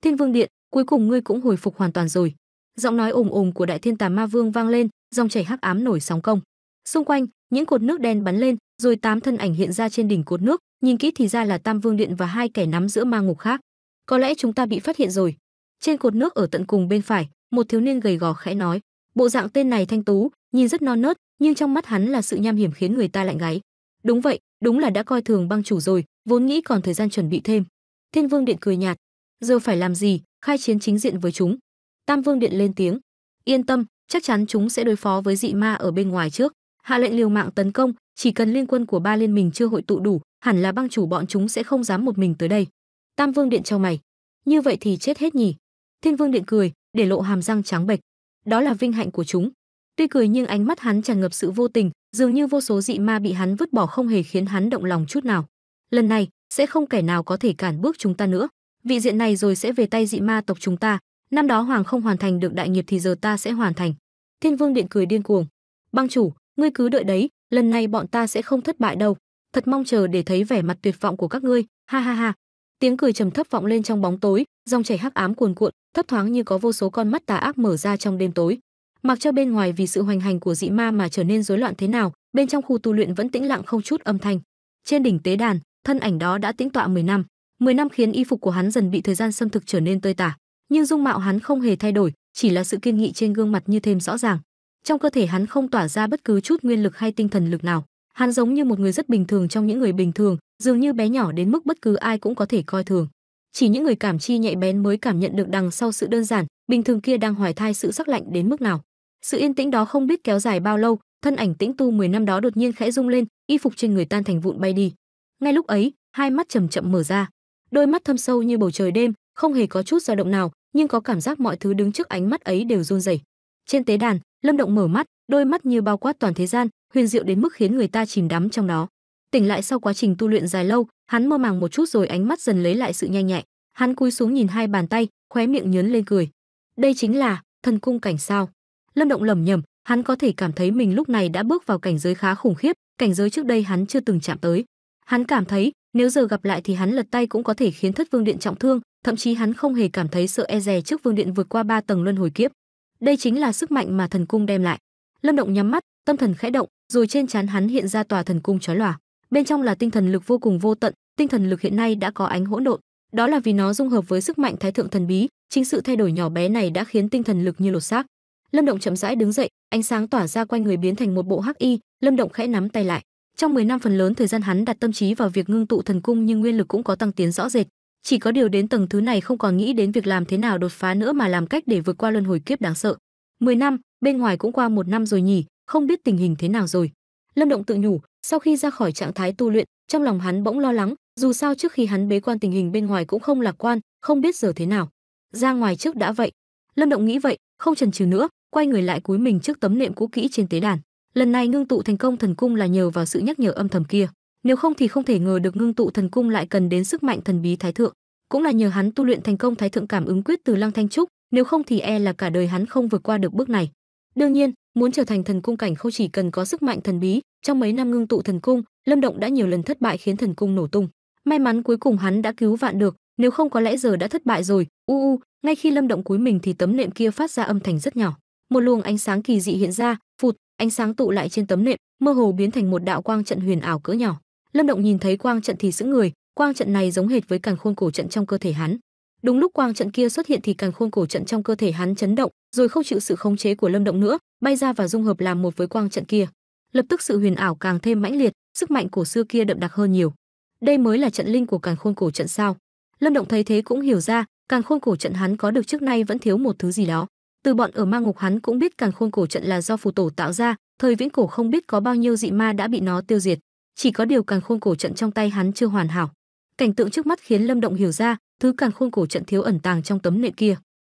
Thiên Vương Điện, cuối cùng ngươi cũng hồi phục hoàn toàn rồi. Giọng nói ồm ồm của Đại Thiên Tà Ma Vương vang lên, dòng chảy hắc ám nổi sóng công. Xung quanh, những cột nước đen bắn lên, rồi tám thân ảnh hiện ra trên đỉnh cột nước, nhìn kỹ thì ra là Tam Vương Điện và hai kẻ nắm giữa ma ngục khác. Có lẽ chúng ta bị phát hiện rồi. Trên cột nước ở tận cùng bên phải, một thiếu niên gầy gò khẽ nói, bộ dạng tên này thanh tú, nhìn rất non nớt, nhưng trong mắt hắn là sự nham hiểm khiến người ta lạnh gáy. Đúng vậy, đúng là đã coi thường băng chủ rồi, vốn nghĩ còn thời gian chuẩn bị thêm. Thiên Vương Điện cười nhạt, giờ phải làm gì, khai chiến chính diện với chúng. Tam Vương Điện lên tiếng, yên tâm, chắc chắn chúng sẽ đối phó với dị ma ở bên ngoài trước. Hạ lệnh liều mạng tấn công chỉ cần liên quân của ba liên minh chưa hội tụ đủ hẳn là băng chủ bọn chúng sẽ không dám một mình tới đây. Tam vương điện cho mày. Như vậy thì chết hết nhỉ? Thiên vương điện cười để lộ hàm răng trắng bệch. Đó là vinh hạnh của chúng. Tuy cười nhưng ánh mắt hắn tràn ngập sự vô tình dường như vô số dị ma bị hắn vứt bỏ không hề khiến hắn động lòng chút nào. Lần này, sẽ không kẻ nào có thể cản bước chúng ta nữa. Vị diện này rồi sẽ về tay dị ma tộc chúng ta. Năm đó hoàng không hoàn thành được đại nghiệp thì giờ ta sẽ hoàn thành. Thiên vương điện cười điên cuồng. Băng chủ, ngươi cứ đợi đấy, lần này bọn ta sẽ không thất bại đâu. Thật mong chờ để thấy vẻ mặt tuyệt vọng của các ngươi. Ha ha ha. Tiếng cười trầm thấp vọng lên trong bóng tối, dòng chảy hắc ám cuồn cuộn, thấp thoáng như có vô số con mắt tà ác mở ra trong đêm tối mặc cho bên ngoài vì sự hoành hành của dị ma mà trở nên rối loạn thế nào, bên trong khu tu luyện vẫn tĩnh lặng không chút âm thanh. Trên đỉnh tế đàn, thân ảnh đó đã tĩnh tọa 10 năm. 10 năm khiến y phục của hắn dần bị thời gian xâm thực trở nên tơi tả. Nhưng dung mạo hắn không hề thay đổi, chỉ là sự kiên nghị trên gương mặt như thêm rõ ràng. Trong cơ thể hắn không tỏa ra bất cứ chút nguyên lực hay tinh thần lực nào. Hắn giống như một người rất bình thường trong những người bình thường, dường như bé nhỏ đến mức bất cứ ai cũng có thể coi thường. Chỉ những người cảm chi nhạy bén mới cảm nhận được đằng sau sự đơn giản, bình thường kia đang hoài thai sự sắc lạnh đến mức nào sự yên tĩnh đó không biết kéo dài bao lâu, thân ảnh tĩnh tu 10 năm đó đột nhiên khẽ rung lên, y phục trên người tan thành vụn bay đi. Ngay lúc ấy, hai mắt chậm chậm mở ra. Đôi mắt thâm sâu như bầu trời đêm, không hề có chút dao động nào, nhưng có cảm giác mọi thứ đứng trước ánh mắt ấy đều run rẩy. Trên tế đàn, lâm động mở mắt, đôi mắt như bao quát toàn thế gian, huyền diệu đến mức khiến người ta chìm đắm trong đó. Tỉnh lại sau quá trình tu luyện dài lâu, hắn mơ màng một chút rồi ánh mắt dần lấy lại sự nhanh nhạy hắn cúi xuống nhìn hai bàn tay, khóe miệng nhớn lên cười. Đây chính là thần cung cảnh sao? Lâm động lẩm nhẩm, hắn có thể cảm thấy mình lúc này đã bước vào cảnh giới khá khủng khiếp, cảnh giới trước đây hắn chưa từng chạm tới. Hắn cảm thấy, nếu giờ gặp lại thì hắn lật tay cũng có thể khiến thất vương điện trọng thương, thậm chí hắn không hề cảm thấy sợ e dè trước vương điện vượt qua ba tầng luân hồi kiếp. Đây chính là sức mạnh mà thần cung đem lại. Lâm động nhắm mắt, tâm thần khẽ động, rồi trên trán hắn hiện ra tòa thần cung chói lòa. Bên trong là tinh thần lực vô cùng vô tận, tinh thần lực hiện nay đã có ánh hỗn độn. Đó là vì nó dung hợp với sức mạnh thái thượng thần bí, chính sự thay đổi nhỏ bé này đã khiến tinh thần lực như lột xác lâm động chậm rãi đứng dậy, ánh sáng tỏa ra quanh người biến thành một bộ hắc y. Lâm động khẽ nắm tay lại. Trong 10 năm phần lớn thời gian hắn đặt tâm trí vào việc ngưng tụ thần cung nhưng nguyên lực cũng có tăng tiến rõ rệt. Chỉ có điều đến tầng thứ này không còn nghĩ đến việc làm thế nào đột phá nữa mà làm cách để vượt qua luân hồi kiếp đáng sợ. 10 năm, bên ngoài cũng qua một năm rồi nhỉ, không biết tình hình thế nào rồi. Lâm động tự nhủ, sau khi ra khỏi trạng thái tu luyện, trong lòng hắn bỗng lo lắng, dù sao trước khi hắn bế quan tình hình bên ngoài cũng không lạc quan, không biết giờ thế nào. Ra ngoài trước đã vậy. Lâm động nghĩ vậy, không chần chừ nữa quay người lại cúi mình trước tấm nệm cũ kỹ trên tế đàn. Lần này ngưng tụ thành công thần cung là nhờ vào sự nhắc nhở âm thầm kia. Nếu không thì không thể ngờ được ngưng tụ thần cung lại cần đến sức mạnh thần bí thái thượng. Cũng là nhờ hắn tu luyện thành công thái thượng cảm ứng quyết từ lăng thanh trúc, nếu không thì e là cả đời hắn không vượt qua được bước này. Đương nhiên, muốn trở thành thần cung cảnh không chỉ cần có sức mạnh thần bí, trong mấy năm ngưng tụ thần cung, lâm động đã nhiều lần thất bại khiến thần cung nổ tung. May mắn cuối cùng hắn đã cứu vạn được, nếu không có lẽ giờ đã thất bại rồi. U u, ngay khi lâm động cúi mình thì tấm nệm kia phát ra âm thanh rất nhỏ một luồng ánh sáng kỳ dị hiện ra, phụt, ánh sáng tụ lại trên tấm nệm, mơ hồ biến thành một đạo quang trận huyền ảo cỡ nhỏ. Lâm động nhìn thấy quang trận thì sững người, quang trận này giống hệt với càn khôn cổ trận trong cơ thể hắn. Đúng lúc quang trận kia xuất hiện thì càn khôn cổ trận trong cơ thể hắn chấn động, rồi không chịu sự khống chế của lâm động nữa, bay ra và dung hợp làm một với quang trận kia. Lập tức sự huyền ảo càng thêm mãnh liệt, sức mạnh cổ xưa kia đậm đặc hơn nhiều. Đây mới là trận linh của càn khôn cổ trận sao? Lâm động thấy thế cũng hiểu ra, càn khôn cổ trận hắn có được trước nay vẫn thiếu một thứ gì đó từ bọn ở ma ngục hắn cũng biết càn khôn cổ trận là do phù tổ tạo ra, thời viễn cổ không biết có bao nhiêu dị ma đã bị nó tiêu diệt, chỉ có điều càn khôn cổ trận trong tay hắn chưa hoàn hảo. Cảnh tượng trước mắt khiến lâm động hiểu ra, thứ càn khôn cổ trận thiếu ẩn tàng trong tấm nệm kia.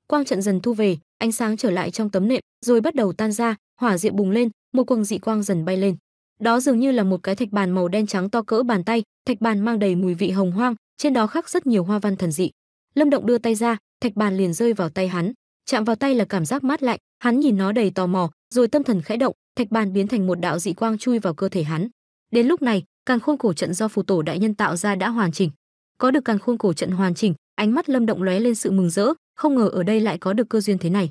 Quang trận dần thu về, ánh sáng trở lại trong tấm nệm, rồi bắt đầu tan ra, hỏa diệm bùng lên, một quầng dị quang dần bay lên. Đó dường như là một cái thạch bàn màu đen trắng to cỡ bàn tay, thạch bàn mang đầy mùi vị hồng hoang, trên đó khắc rất nhiều hoa văn thần dị. Lâm động đưa tay ra, thạch bàn liền rơi vào tay hắn chạm vào tay là cảm giác mát lạnh, hắn nhìn nó đầy tò mò, rồi tâm thần khẽ động, thạch bàn biến thành một đạo dị quang chui vào cơ thể hắn. Đến lúc này càng khôn cổ trận do phù tổ đại nhân tạo ra đã hoàn chỉnh. Có được càng khôn cổ trận hoàn chỉnh, ánh mắt lâm động lóe lên sự mừng rỡ, không ngờ ở đây lại có được cơ duyên thế này.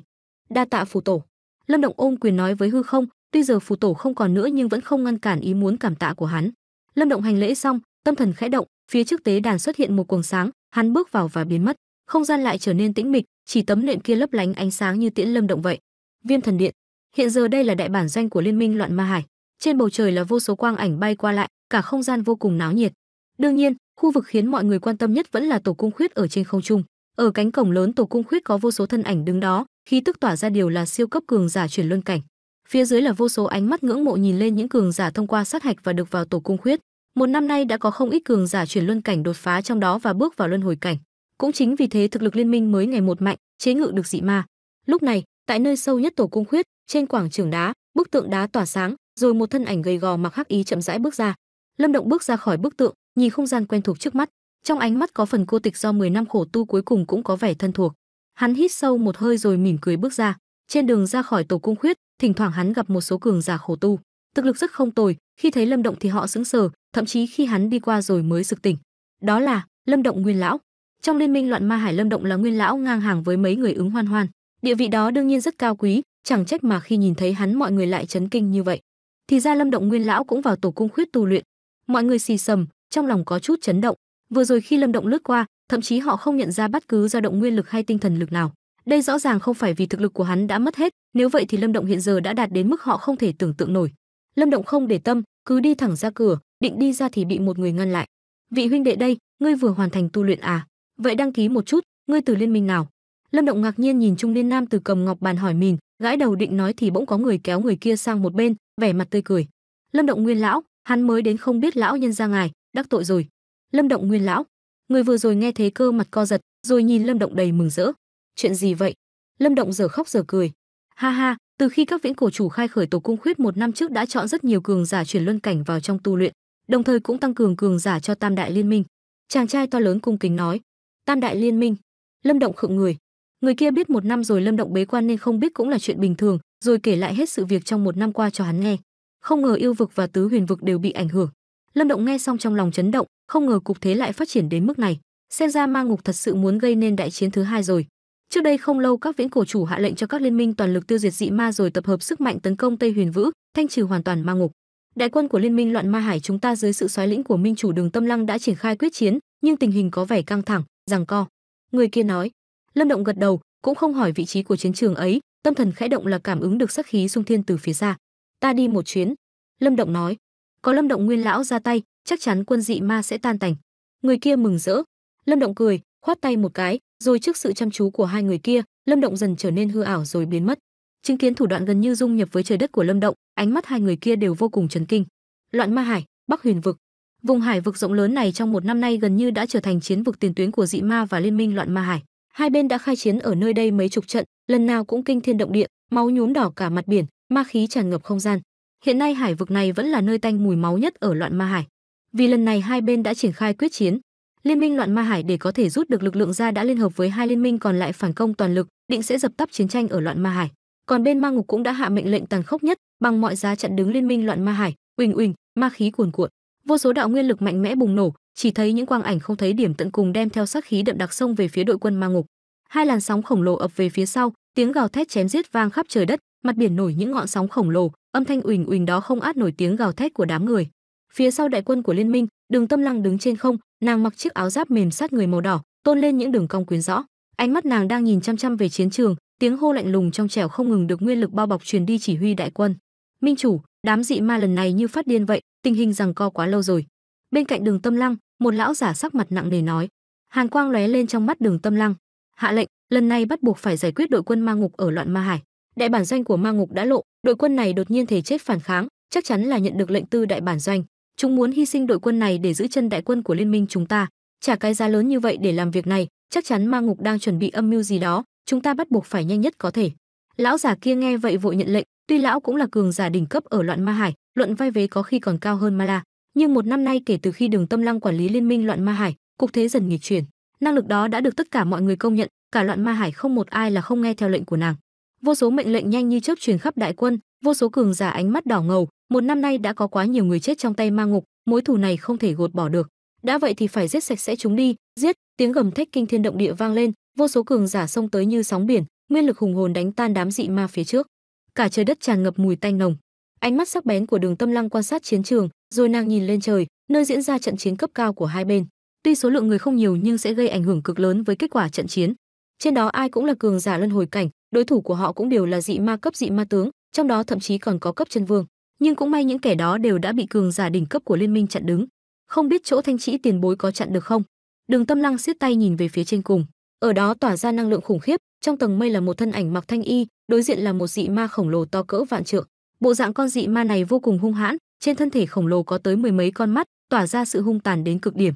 Đa tạ phù tổ. Lâm động ôm quyền nói với hư không, tuy giờ phù tổ không còn nữa nhưng vẫn không ngăn cản ý muốn cảm tạ của hắn. Lâm động hành lễ xong, tâm thần khẽ động, phía trước tế đàn xuất hiện một cuồng sáng, hắn bước vào và biến mất, không gian lại trở nên tĩnh mịch chỉ tấm nệm kia lấp lánh ánh sáng như tiễn lâm động vậy. Viêm thần điện. Hiện giờ đây là đại bản doanh của liên minh loạn ma hải. Trên bầu trời là vô số quang ảnh bay qua lại, cả không gian vô cùng náo nhiệt. Đương nhiên, khu vực khiến mọi người quan tâm nhất vẫn là tổ cung khuyết ở trên không trung. Ở cánh cổng lớn tổ cung khuyết có vô số thân ảnh đứng đó, khí tức tỏa ra đều là siêu cấp cường giả chuyển luân cảnh. Phía dưới là vô số ánh mắt ngưỡng mộ nhìn lên những cường giả thông qua sát hạch và được vào tổ cung khuyết. Một năm nay đã có không ít cường giả chuyển luân cảnh đột phá trong đó và bước vào luân hồi cảnh cũng chính vì thế thực lực liên minh mới ngày một mạnh chế ngự được dị ma lúc này tại nơi sâu nhất tổ cung khuyết trên quảng trường đá bức tượng đá tỏa sáng rồi một thân ảnh gầy gò mặc hắc ý chậm rãi bước ra lâm động bước ra khỏi bức tượng nhìn không gian quen thuộc trước mắt Trong ánh mắt có phần cô tịch do 10 năm khổ tu cuối cùng cũng có vẻ thân thuộc. Hắn hít sâu một hơi rồi mỉm cười bước ra. Trên đường ra khỏi tổ cung khuyết, thỉnh thoảng hắn gặp một số cường giả khổ tu, thực lực rất không tồi, khi thấy Lâm Động thì họ sững sờ, thậm chí khi hắn đi qua rồi mới sực tỉnh. Đó là Lâm Động Nguyên lão. Trong liên minh loạn ma hải Lâm Động là Nguyên lão ngang hàng với mấy người ứng hoan hoan, địa vị đó đương nhiên rất cao quý, chẳng trách mà khi nhìn thấy hắn mọi người lại chấn kinh như vậy. Thì ra Lâm Động Nguyên lão cũng vào tổ cung khuyết tu luyện. Mọi người xì sầm, trong lòng có chút chấn động. Vừa rồi khi Lâm Động lướt qua, thậm chí họ không nhận ra bất cứ dao động nguyên lực hay tinh thần lực nào. Đây rõ ràng không phải vì thực lực của hắn đã mất hết, nếu vậy thì Lâm Động hiện giờ đã đạt đến mức họ không thể tưởng tượng nổi. Lâm Động không để tâm, cứ đi thẳng ra cửa, định đi ra thì bị một người ngăn lại. "Vị huynh đệ đây, ngươi vừa hoàn thành tu luyện à? Vậy đăng ký một chút, ngươi từ liên minh nào?" Lâm Động ngạc nhiên nhìn trung niên nam từ cầm ngọc bàn hỏi mình, gãi đầu định nói thì bỗng có người kéo người kia sang một bên, vẻ mặt tươi cười. "Lâm Động Nguyên lão, hắn mới đến không biết lão nhân gia ngài, đắc tội rồi." Lâm Động Nguyên lão, người vừa rồi nghe thế cơ mặt co giật, rồi nhìn Lâm Động đầy mừng rỡ. "Chuyện gì vậy?" Lâm Động giờ khóc giờ cười. "Ha ha, từ khi các viễn cổ chủ khai khởi tổ cung khuyết một năm trước đã chọn rất nhiều cường giả chuyển luân cảnh vào trong tu luyện, đồng thời cũng tăng cường cường giả cho Tam đại liên minh." Chàng trai to lớn cung kính nói. "Tam đại liên minh?" Lâm Động khựng người, Người kia biết một năm rồi Lâm Động bế quan nên không biết cũng là chuyện bình thường, rồi kể lại hết sự việc trong một năm qua cho hắn nghe. Không ngờ yêu vực và tứ huyền vực đều bị ảnh hưởng. Lâm Động nghe xong trong lòng chấn động, không ngờ cục thế lại phát triển đến mức này. Xem ra ma ngục thật sự muốn gây nên đại chiến thứ hai rồi. Trước đây không lâu các viễn cổ chủ hạ lệnh cho các liên minh toàn lực tiêu diệt dị ma rồi tập hợp sức mạnh tấn công Tây Huyền Vũ, thanh trừ hoàn toàn ma ngục. Đại quân của liên minh loạn ma hải chúng ta dưới sự soái lĩnh của minh chủ Đường Tâm Lăng đã triển khai quyết chiến, nhưng tình hình có vẻ căng thẳng, rằng co. Người kia nói, Lâm Động gật đầu, cũng không hỏi vị trí của chiến trường ấy, tâm thần khẽ động là cảm ứng được sắc khí xung thiên từ phía xa. Ta đi một chuyến. Lâm Động nói, có Lâm Động nguyên lão ra tay, chắc chắn quân dị ma sẽ tan tành. Người kia mừng rỡ. Lâm Động cười, khoát tay một cái, rồi trước sự chăm chú của hai người kia, Lâm Động dần trở nên hư ảo rồi biến mất. Chứng kiến thủ đoạn gần như dung nhập với trời đất của Lâm Động, ánh mắt hai người kia đều vô cùng chấn kinh. Loạn Ma Hải, Bắc Huyền vực. Vùng hải vực rộng lớn này trong một năm nay gần như đã trở thành chiến vực tiền tuyến của dị ma và liên minh Loạn Ma Hải. Hai bên đã khai chiến ở nơi đây mấy chục trận, lần nào cũng kinh thiên động địa, máu nhuốm đỏ cả mặt biển, ma khí tràn ngập không gian. Hiện nay hải vực này vẫn là nơi tanh mùi máu nhất ở loạn ma hải. Vì lần này hai bên đã triển khai quyết chiến, Liên minh loạn ma hải để có thể rút được lực lượng ra đã liên hợp với hai liên minh còn lại phản công toàn lực, định sẽ dập tắt chiến tranh ở loạn ma hải. Còn bên ma ngục cũng đã hạ mệnh lệnh tàn khốc nhất, bằng mọi giá chặn đứng liên minh loạn ma hải, uỳnh uỳnh, ma khí cuồn cuộn. Vô số đạo nguyên lực mạnh mẽ bùng nổ, chỉ thấy những quang ảnh không thấy điểm tận cùng đem theo sát khí đậm đặc sông về phía đội quân ma ngục. Hai làn sóng khổng lồ ập về phía sau, tiếng gào thét chém giết vang khắp trời đất, mặt biển nổi những ngọn sóng khổng lồ, âm thanh uỳnh uỳnh đó không át nổi tiếng gào thét của đám người. Phía sau đại quân của liên minh, Đường Tâm Lăng đứng trên không, nàng mặc chiếc áo giáp mềm sát người màu đỏ, tôn lên những đường cong quyến rõ. Ánh mắt nàng đang nhìn chăm chăm về chiến trường, tiếng hô lạnh lùng trong trẻo không ngừng được nguyên lực bao bọc truyền đi chỉ huy đại quân. Minh chủ, đám dị ma lần này như phát điên vậy, tình hình rằng co quá lâu rồi. Bên cạnh Đường Tâm Lăng, một lão giả sắc mặt nặng nề nói. Hàn quang lóe lên trong mắt Đường Tâm Lăng, hạ lệnh lần này bắt buộc phải giải quyết đội quân ma ngục ở loạn ma hải. Đại bản doanh của ma ngục đã lộ đội quân này đột nhiên thể chết phản kháng chắc chắn là nhận được lệnh tư đại bản doanh. Chúng muốn hy sinh đội quân này để giữ chân đại quân của liên minh chúng ta. Trả cái giá lớn như vậy để làm việc này chắc chắn ma ngục đang chuẩn bị âm mưu gì đó chúng ta bắt buộc phải nhanh nhất có thể lão giả kia nghe vậy vội nhận lệnh, tuy lão cũng là cường giả đỉnh cấp ở loạn ma hải, luận vai vế có khi còn cao hơn ma la, nhưng một năm nay kể từ khi đường tâm lăng quản lý liên minh loạn ma hải, cục thế dần nghịch chuyển. Năng lực đó đã được tất cả mọi người công nhận, cả loạn ma hải không một ai là không nghe theo lệnh của nàng. Vô số mệnh lệnh nhanh như chớp truyền khắp đại quân, vô số cường giả ánh mắt đỏ ngầu, một năm nay đã có quá nhiều người chết trong tay ma ngục, mối thù này không thể gột bỏ được. Đã vậy thì phải giết sạch sẽ chúng đi, giết, tiếng gầm thét kinh thiên động địa vang lên, vô số cường giả xông tới như sóng biển nguyên lực hùng hồn đánh tan đám dị ma phía trước. Cả trời đất tràn ngập mùi tanh nồng. Ánh mắt sắc bén của đường tâm lăng quan sát chiến trường, rồi nàng nhìn lên trời, nơi diễn ra trận chiến cấp cao của hai bên. Tuy số lượng người không nhiều nhưng sẽ gây ảnh hưởng cực lớn với kết quả trận chiến. Trên đó ai cũng là cường giả luân hồi cảnh, đối thủ của họ cũng đều là dị ma cấp dị ma tướng, trong đó thậm chí còn có cấp chân vương. Nhưng cũng may những kẻ đó đều đã bị cường giả đỉnh cấp của liên minh chặn đứng. Không biết chỗ thanh trĩ tiền bối có chặn được không? Đường tâm lăng siết tay nhìn về phía trên cùng ở đó tỏa ra năng lượng khủng khiếp trong tầng mây là một thân ảnh mặc thanh y đối diện là một dị ma khổng lồ to cỡ vạn trượng bộ dạng con dị ma này vô cùng hung hãn trên thân thể khổng lồ có tới mười mấy con mắt tỏa ra sự hung tàn đến cực điểm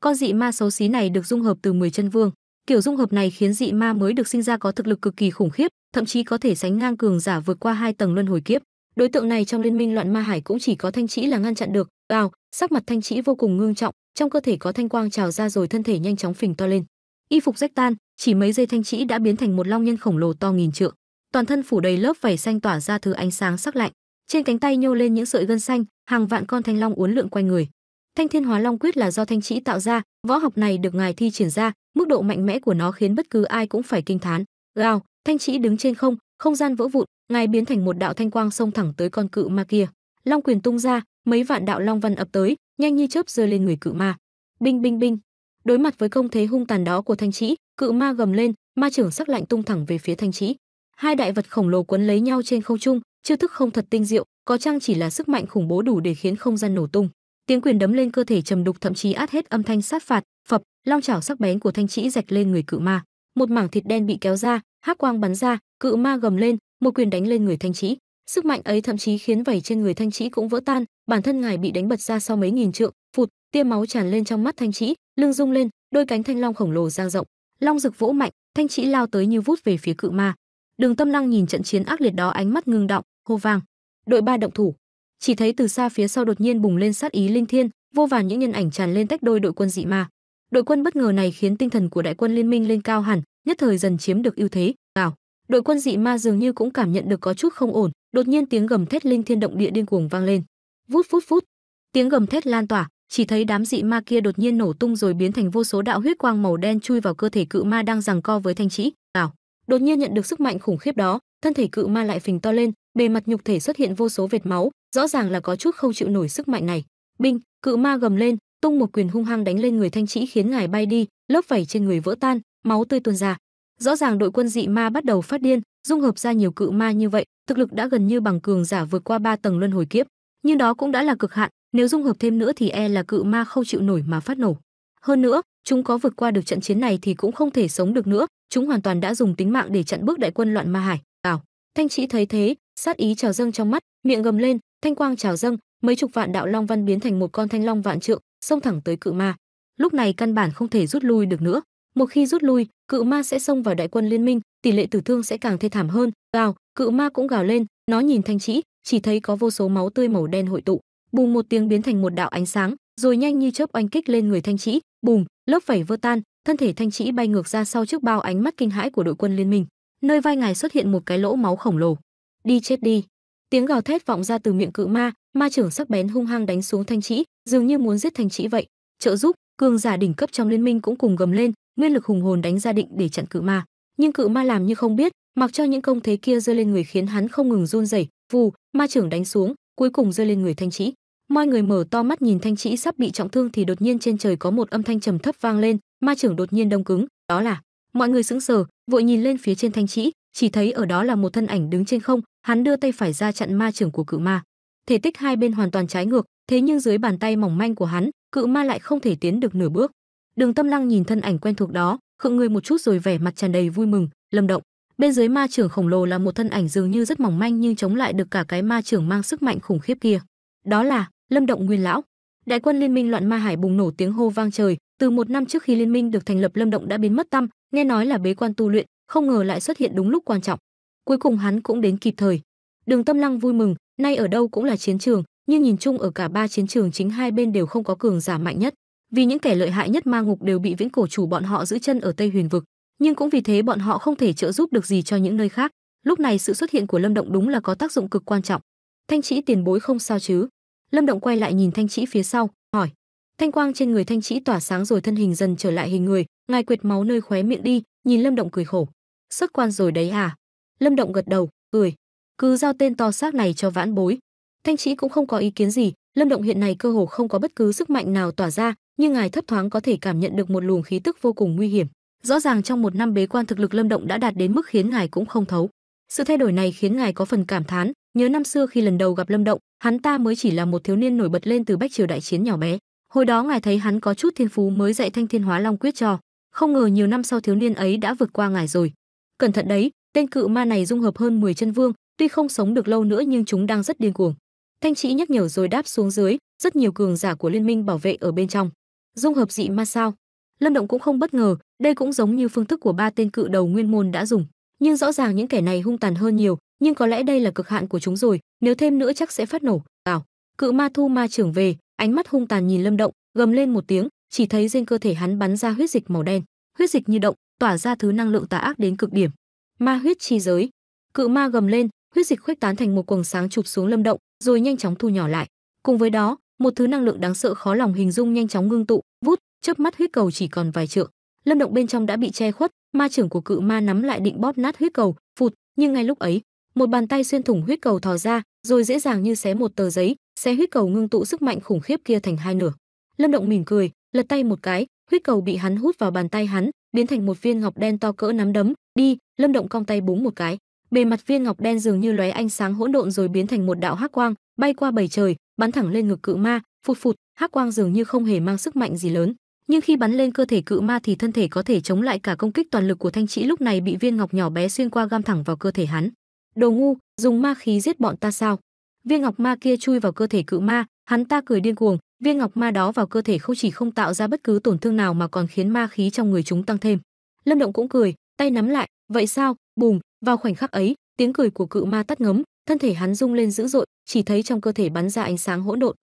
con dị ma xấu xí này được dung hợp từ 10 chân vương Kiểu dung hợp này khiến dị ma mới được sinh ra có thực lực cực kỳ khủng khiếp, thậm chí có thể sánh ngang cường giả vượt qua hai tầng luân hồi kiếp. Đối tượng này trong liên minh loạn ma hải cũng chỉ có Thanh Trĩ là ngăn chặn được. ào sắc mặt Thanh Trĩ vô cùng ngưng trọng, trong cơ thể có thanh quang trào ra rồi thân thể nhanh chóng phình to lên. Y phục rách tan, chỉ mấy giây thanh trĩ đã biến thành một long nhân khổng lồ to nghìn trượng. Toàn thân phủ đầy lớp vảy xanh tỏa ra thứ ánh sáng sắc lạnh. Trên cánh tay nhô lên những sợi gân xanh, hàng vạn con thanh long uốn lượn quanh người. Thanh Thiên Hóa Long Quyết là do Thanh Trĩ tạo ra, võ học này được ngài thi triển ra, mức độ mạnh mẽ của nó khiến bất cứ ai cũng phải kinh thán. Gào, Thanh Trĩ đứng trên không, không gian vỡ vụn, ngài biến thành một đạo thanh quang xông thẳng tới con cự ma kia. Long quyền tung ra, mấy vạn đạo long văn ập tới, nhanh như chớp rơi lên người cự ma. Binh binh binh. Đối mặt với công thế hung tàn đó của Thanh Trĩ, cự ma gầm lên, ma trưởng sắc lạnh tung thẳng về phía Thanh Trĩ. Hai đại vật khổng lồ quấn lấy nhau trên không trung, chiêu thức không thật tinh diệu, có chăng chỉ là sức mạnh khủng bố đủ để khiến không gian nổ tung. Tiếng quyền đấm lên cơ thể trầm đục thậm chí át hết âm thanh sát phạt phập long chảo sắc bén của thanh trĩ rạch lên người cự ma. Một mảng thịt đen bị kéo ra hắc quang bắn ra cự ma gầm lên một quyền đánh lên người thanh trĩ. Sức mạnh ấy thậm chí khiến vảy trên người thanh trĩ cũng vỡ tan bản thân ngài bị đánh bật ra sau mấy nghìn trượng phụt tia máu tràn lên trong mắt thanh trĩ lưng rung lên, đôi cánh thanh long khổng lồ dang rộng, long rực vỗ mạnh, thanh chỉ lao tới như vút về phía cự ma. Đường tâm lăng nhìn trận chiến ác liệt đó ánh mắt ngưng động, hô vang. Đội ba động thủ. Chỉ thấy từ xa phía sau đột nhiên bùng lên sát ý linh thiên, vô vàn những nhân ảnh tràn lên tách đôi đội quân dị ma. Đội quân bất ngờ này khiến tinh thần của đại quân liên minh lên cao hẳn, nhất thời dần chiếm được ưu thế ảo đội quân dị ma dường như cũng cảm nhận được có chút không ổn, đột nhiên tiếng gầm thét linh thiên động địa điên cuồng vang lên. Vút phút phút tiếng gầm thét lan tỏa chỉ thấy đám dị ma kia đột nhiên nổ tung rồi biến thành vô số đạo huyết quang màu đen chui vào cơ thể cự ma đang giằng co với thanh trĩ. Ảo! Đột nhiên nhận được sức mạnh khủng khiếp đó, thân thể cự ma lại phình to lên, bề mặt nhục thể xuất hiện vô số vệt máu, rõ ràng là có chút không chịu nổi sức mạnh này. Binh, cự ma gầm lên, tung một quyền hung hăng đánh lên người thanh trĩ khiến ngài bay đi, lớp vảy trên người vỡ tan, máu tươi tuôn ra. Rõ ràng đội quân dị ma bắt đầu phát điên, dung hợp ra nhiều cự ma như vậy, thực lực đã gần như bằng cường giả vượt qua ba tầng luân hồi kiếp. Nhưng đó cũng đã là cực hạn nếu dung hợp thêm nữa thì e là cự ma không chịu nổi mà phát nổ. Hơn nữa, chúng có vượt qua được trận chiến này thì cũng không thể sống được nữa. Chúng hoàn toàn đã dùng tính mạng để chặn bước đại quân loạn ma hải. Ảo thanh trĩ thấy thế, sát ý trào dâng trong mắt, miệng gầm lên, thanh quang trào dâng, mấy chục vạn đạo long văn biến thành một con thanh long vạn trượng, xông thẳng tới cự ma. Lúc này căn bản không thể rút lui được nữa. Một khi rút lui, cự ma sẽ xông vào đại quân liên minh, tỷ lệ tử thương sẽ càng thê thảm hơn. Gào cự ma cũng gào lên, nó nhìn thanh trĩ chỉ thấy có vô số máu tươi màu đen hội tụ bùng một tiếng biến thành một đạo ánh sáng, rồi nhanh như chớp oanh kích lên người thanh trĩ. Bùng, lớp vảy vỡ tan, thân thể thanh trĩ bay ngược ra sau trước bao ánh mắt kinh hãi của đội quân liên minh. Nơi vai ngài xuất hiện một cái lỗ máu khổng lồ. Đi chết đi. Tiếng gào thét vọng ra từ miệng cự ma ma trưởng sắc bén hung hăng đánh xuống thanh trĩ, dường như muốn giết thanh trĩ vậy. Trợ giúp, cường giả đỉnh cấp trong liên minh cũng cùng gầm lên, nguyên lực hùng hồn đánh ra định để chặn cự ma. Nhưng cự ma làm như không biết, mặc cho những công thế kia rơi lên người khiến hắn không ngừng run rẩy. Vù, ma trưởng đánh xuống, cuối cùng rơi lên người thanh trĩ mọi người mở to mắt nhìn thanh trĩ sắp bị trọng thương thì đột nhiên trên trời có một âm thanh trầm thấp vang lên, ma trưởng đột nhiên đông cứng, đó là, mọi người sững sờ, vội nhìn lên phía trên thanh trĩ, chỉ thấy ở đó là một thân ảnh đứng trên không, hắn đưa tay phải ra chặn ma trưởng của cự ma. Thể tích hai bên hoàn toàn trái ngược, thế nhưng dưới bàn tay mỏng manh của hắn, cự ma lại không thể tiến được nửa bước. Đường tâm lăng nhìn thân ảnh quen thuộc đó, khựng người một chút rồi vẻ mặt tràn đầy vui mừng, lâm động. Bên dưới ma trưởng khổng lồ là một thân ảnh dường như rất mỏng manh nhưng chống lại được cả cái ma trưởng mang sức mạnh khủng khiếp kia. Đó là lâm động nguyên lão. Đại quân liên minh loạn ma hải bùng nổ tiếng hô vang trời. Từ một năm trước khi liên minh được thành lập, lâm động đã biến mất tâm nghe nói là bế quan tu luyện, không ngờ lại xuất hiện đúng lúc quan trọng. Cuối cùng hắn cũng đến kịp thời. Đường tâm lăng vui mừng, nay ở đâu cũng là chiến trường, nhưng nhìn chung ở cả ba chiến trường chính hai bên đều không có cường giả mạnh nhất. Vì những kẻ lợi hại nhất ma ngục đều bị viễn cổ chủ bọn họ giữ chân ở tây huyền vực, nhưng cũng vì thế bọn họ không thể trợ giúp được gì cho những nơi khác. Lúc này sự xuất hiện của lâm động đúng là có tác dụng cực quan trọng. Thanh trĩ tiền bối không sao chứ? Lâm động quay lại nhìn thanh trĩ phía sau, hỏi, thanh quang trên người thanh trĩ tỏa sáng rồi thân hình dần trở lại hình người, ngài quệt máu nơi khóe miệng đi. Nhìn lâm động cười khổ, xuất quan rồi đấy à? Lâm động gật đầu, cười, cứ giao tên to xác này cho vãn bối. Thanh trĩ cũng không có ý kiến gì, lâm động hiện này cơ hồ không có bất cứ sức mạnh nào tỏa ra, nhưng ngài thấp thoáng có thể cảm nhận được một luồng khí tức vô cùng nguy hiểm. Rõ ràng trong một năm bế quan thực lực lâm động đã đạt đến mức khiến ngài cũng không thấu sự thay đổi này khiến ngài có phần cảm thán, nhớ năm xưa khi lần đầu gặp lâm động, hắn ta mới chỉ là một thiếu niên nổi bật lên từ bách triều đại chiến nhỏ bé. Hồi đó ngài thấy hắn có chút thiên phú mới dạy thanh thiên hóa long quyết cho. Không ngờ nhiều năm sau thiếu niên ấy đã vượt qua ngài rồi. Cẩn thận đấy, tên cự ma này dung hợp hơn 10 chân vương, tuy không sống được lâu nữa nhưng chúng đang rất điên cuồng. Thanh trĩ nhắc nhở rồi đáp xuống dưới, rất nhiều cường giả của liên minh bảo vệ ở bên trong. Dung hợp dị ma sao? Lâm động cũng không bất ngờ, đây cũng giống như phương thức của ba tên cự đầu nguyên môn đã dùng nhưng rõ ràng những kẻ này hung tàn hơn nhiều nhưng có lẽ đây là cực hạn của chúng rồi nếu thêm nữa chắc sẽ phát nổ ảo cự ma thu ma trưởng về ánh mắt hung tàn nhìn lâm động gầm lên một tiếng, chỉ thấy trên cơ thể hắn bắn ra huyết dịch màu đen, huyết dịch như động, tỏa ra thứ năng lượng tà ác đến cực điểm. Ma huyết chi giới. Cự ma gầm lên, huyết dịch khuếch tán thành một quầng sáng chụp xuống Lâm Động, rồi nhanh chóng thu nhỏ lại. Cùng với đó, một thứ năng lượng đáng sợ khó lòng hình dung nhanh chóng ngưng tụ, vút, chớp mắt huyết cầu chỉ còn vài trượng. Lâm Động bên trong đã bị che khuất, ma trưởng của cự ma nắm lại định bóp nát huyết cầu, phụt, nhưng ngay lúc ấy, một bàn tay xuyên thủng huyết cầu thò ra, rồi dễ dàng như xé một tờ giấy, xé huyết cầu ngưng tụ sức mạnh khủng khiếp kia thành hai nửa. Lâm Động mỉm cười, lật tay một cái, huyết cầu bị hắn hút vào bàn tay hắn, biến thành một viên ngọc đen to cỡ nắm đấm. Đi, Lâm Động cong tay búng một cái, bề mặt viên ngọc đen dường như lóe ánh sáng hỗn độn rồi biến thành một đạo hắc quang, bay qua bầy trời, bắn thẳng lên ngực cự ma, phụt phụt, hắc quang dường như không hề mang sức mạnh gì lớn, nhưng khi bắn lên cơ thể cự ma thì thân thể có thể chống lại cả công kích toàn lực của thanh trĩ lúc này bị viên ngọc nhỏ bé xuyên qua găm thẳng vào cơ thể hắn. Đồ ngu, dùng ma khí giết bọn ta sao? Viên ngọc ma kia chui vào cơ thể cự ma, hắn ta cười điên cuồng, viên ngọc ma đó vào cơ thể không chỉ không tạo ra bất cứ tổn thương nào mà còn khiến ma khí trong người chúng tăng thêm. Lâm Động cũng cười, tay nắm lại, vậy sao? Bùm, vào khoảnh khắc ấy, tiếng cười của cự ma tắt ngấm, thân thể hắn rung lên dữ dội, chỉ thấy trong cơ thể bắn ra ánh sáng hỗn độn.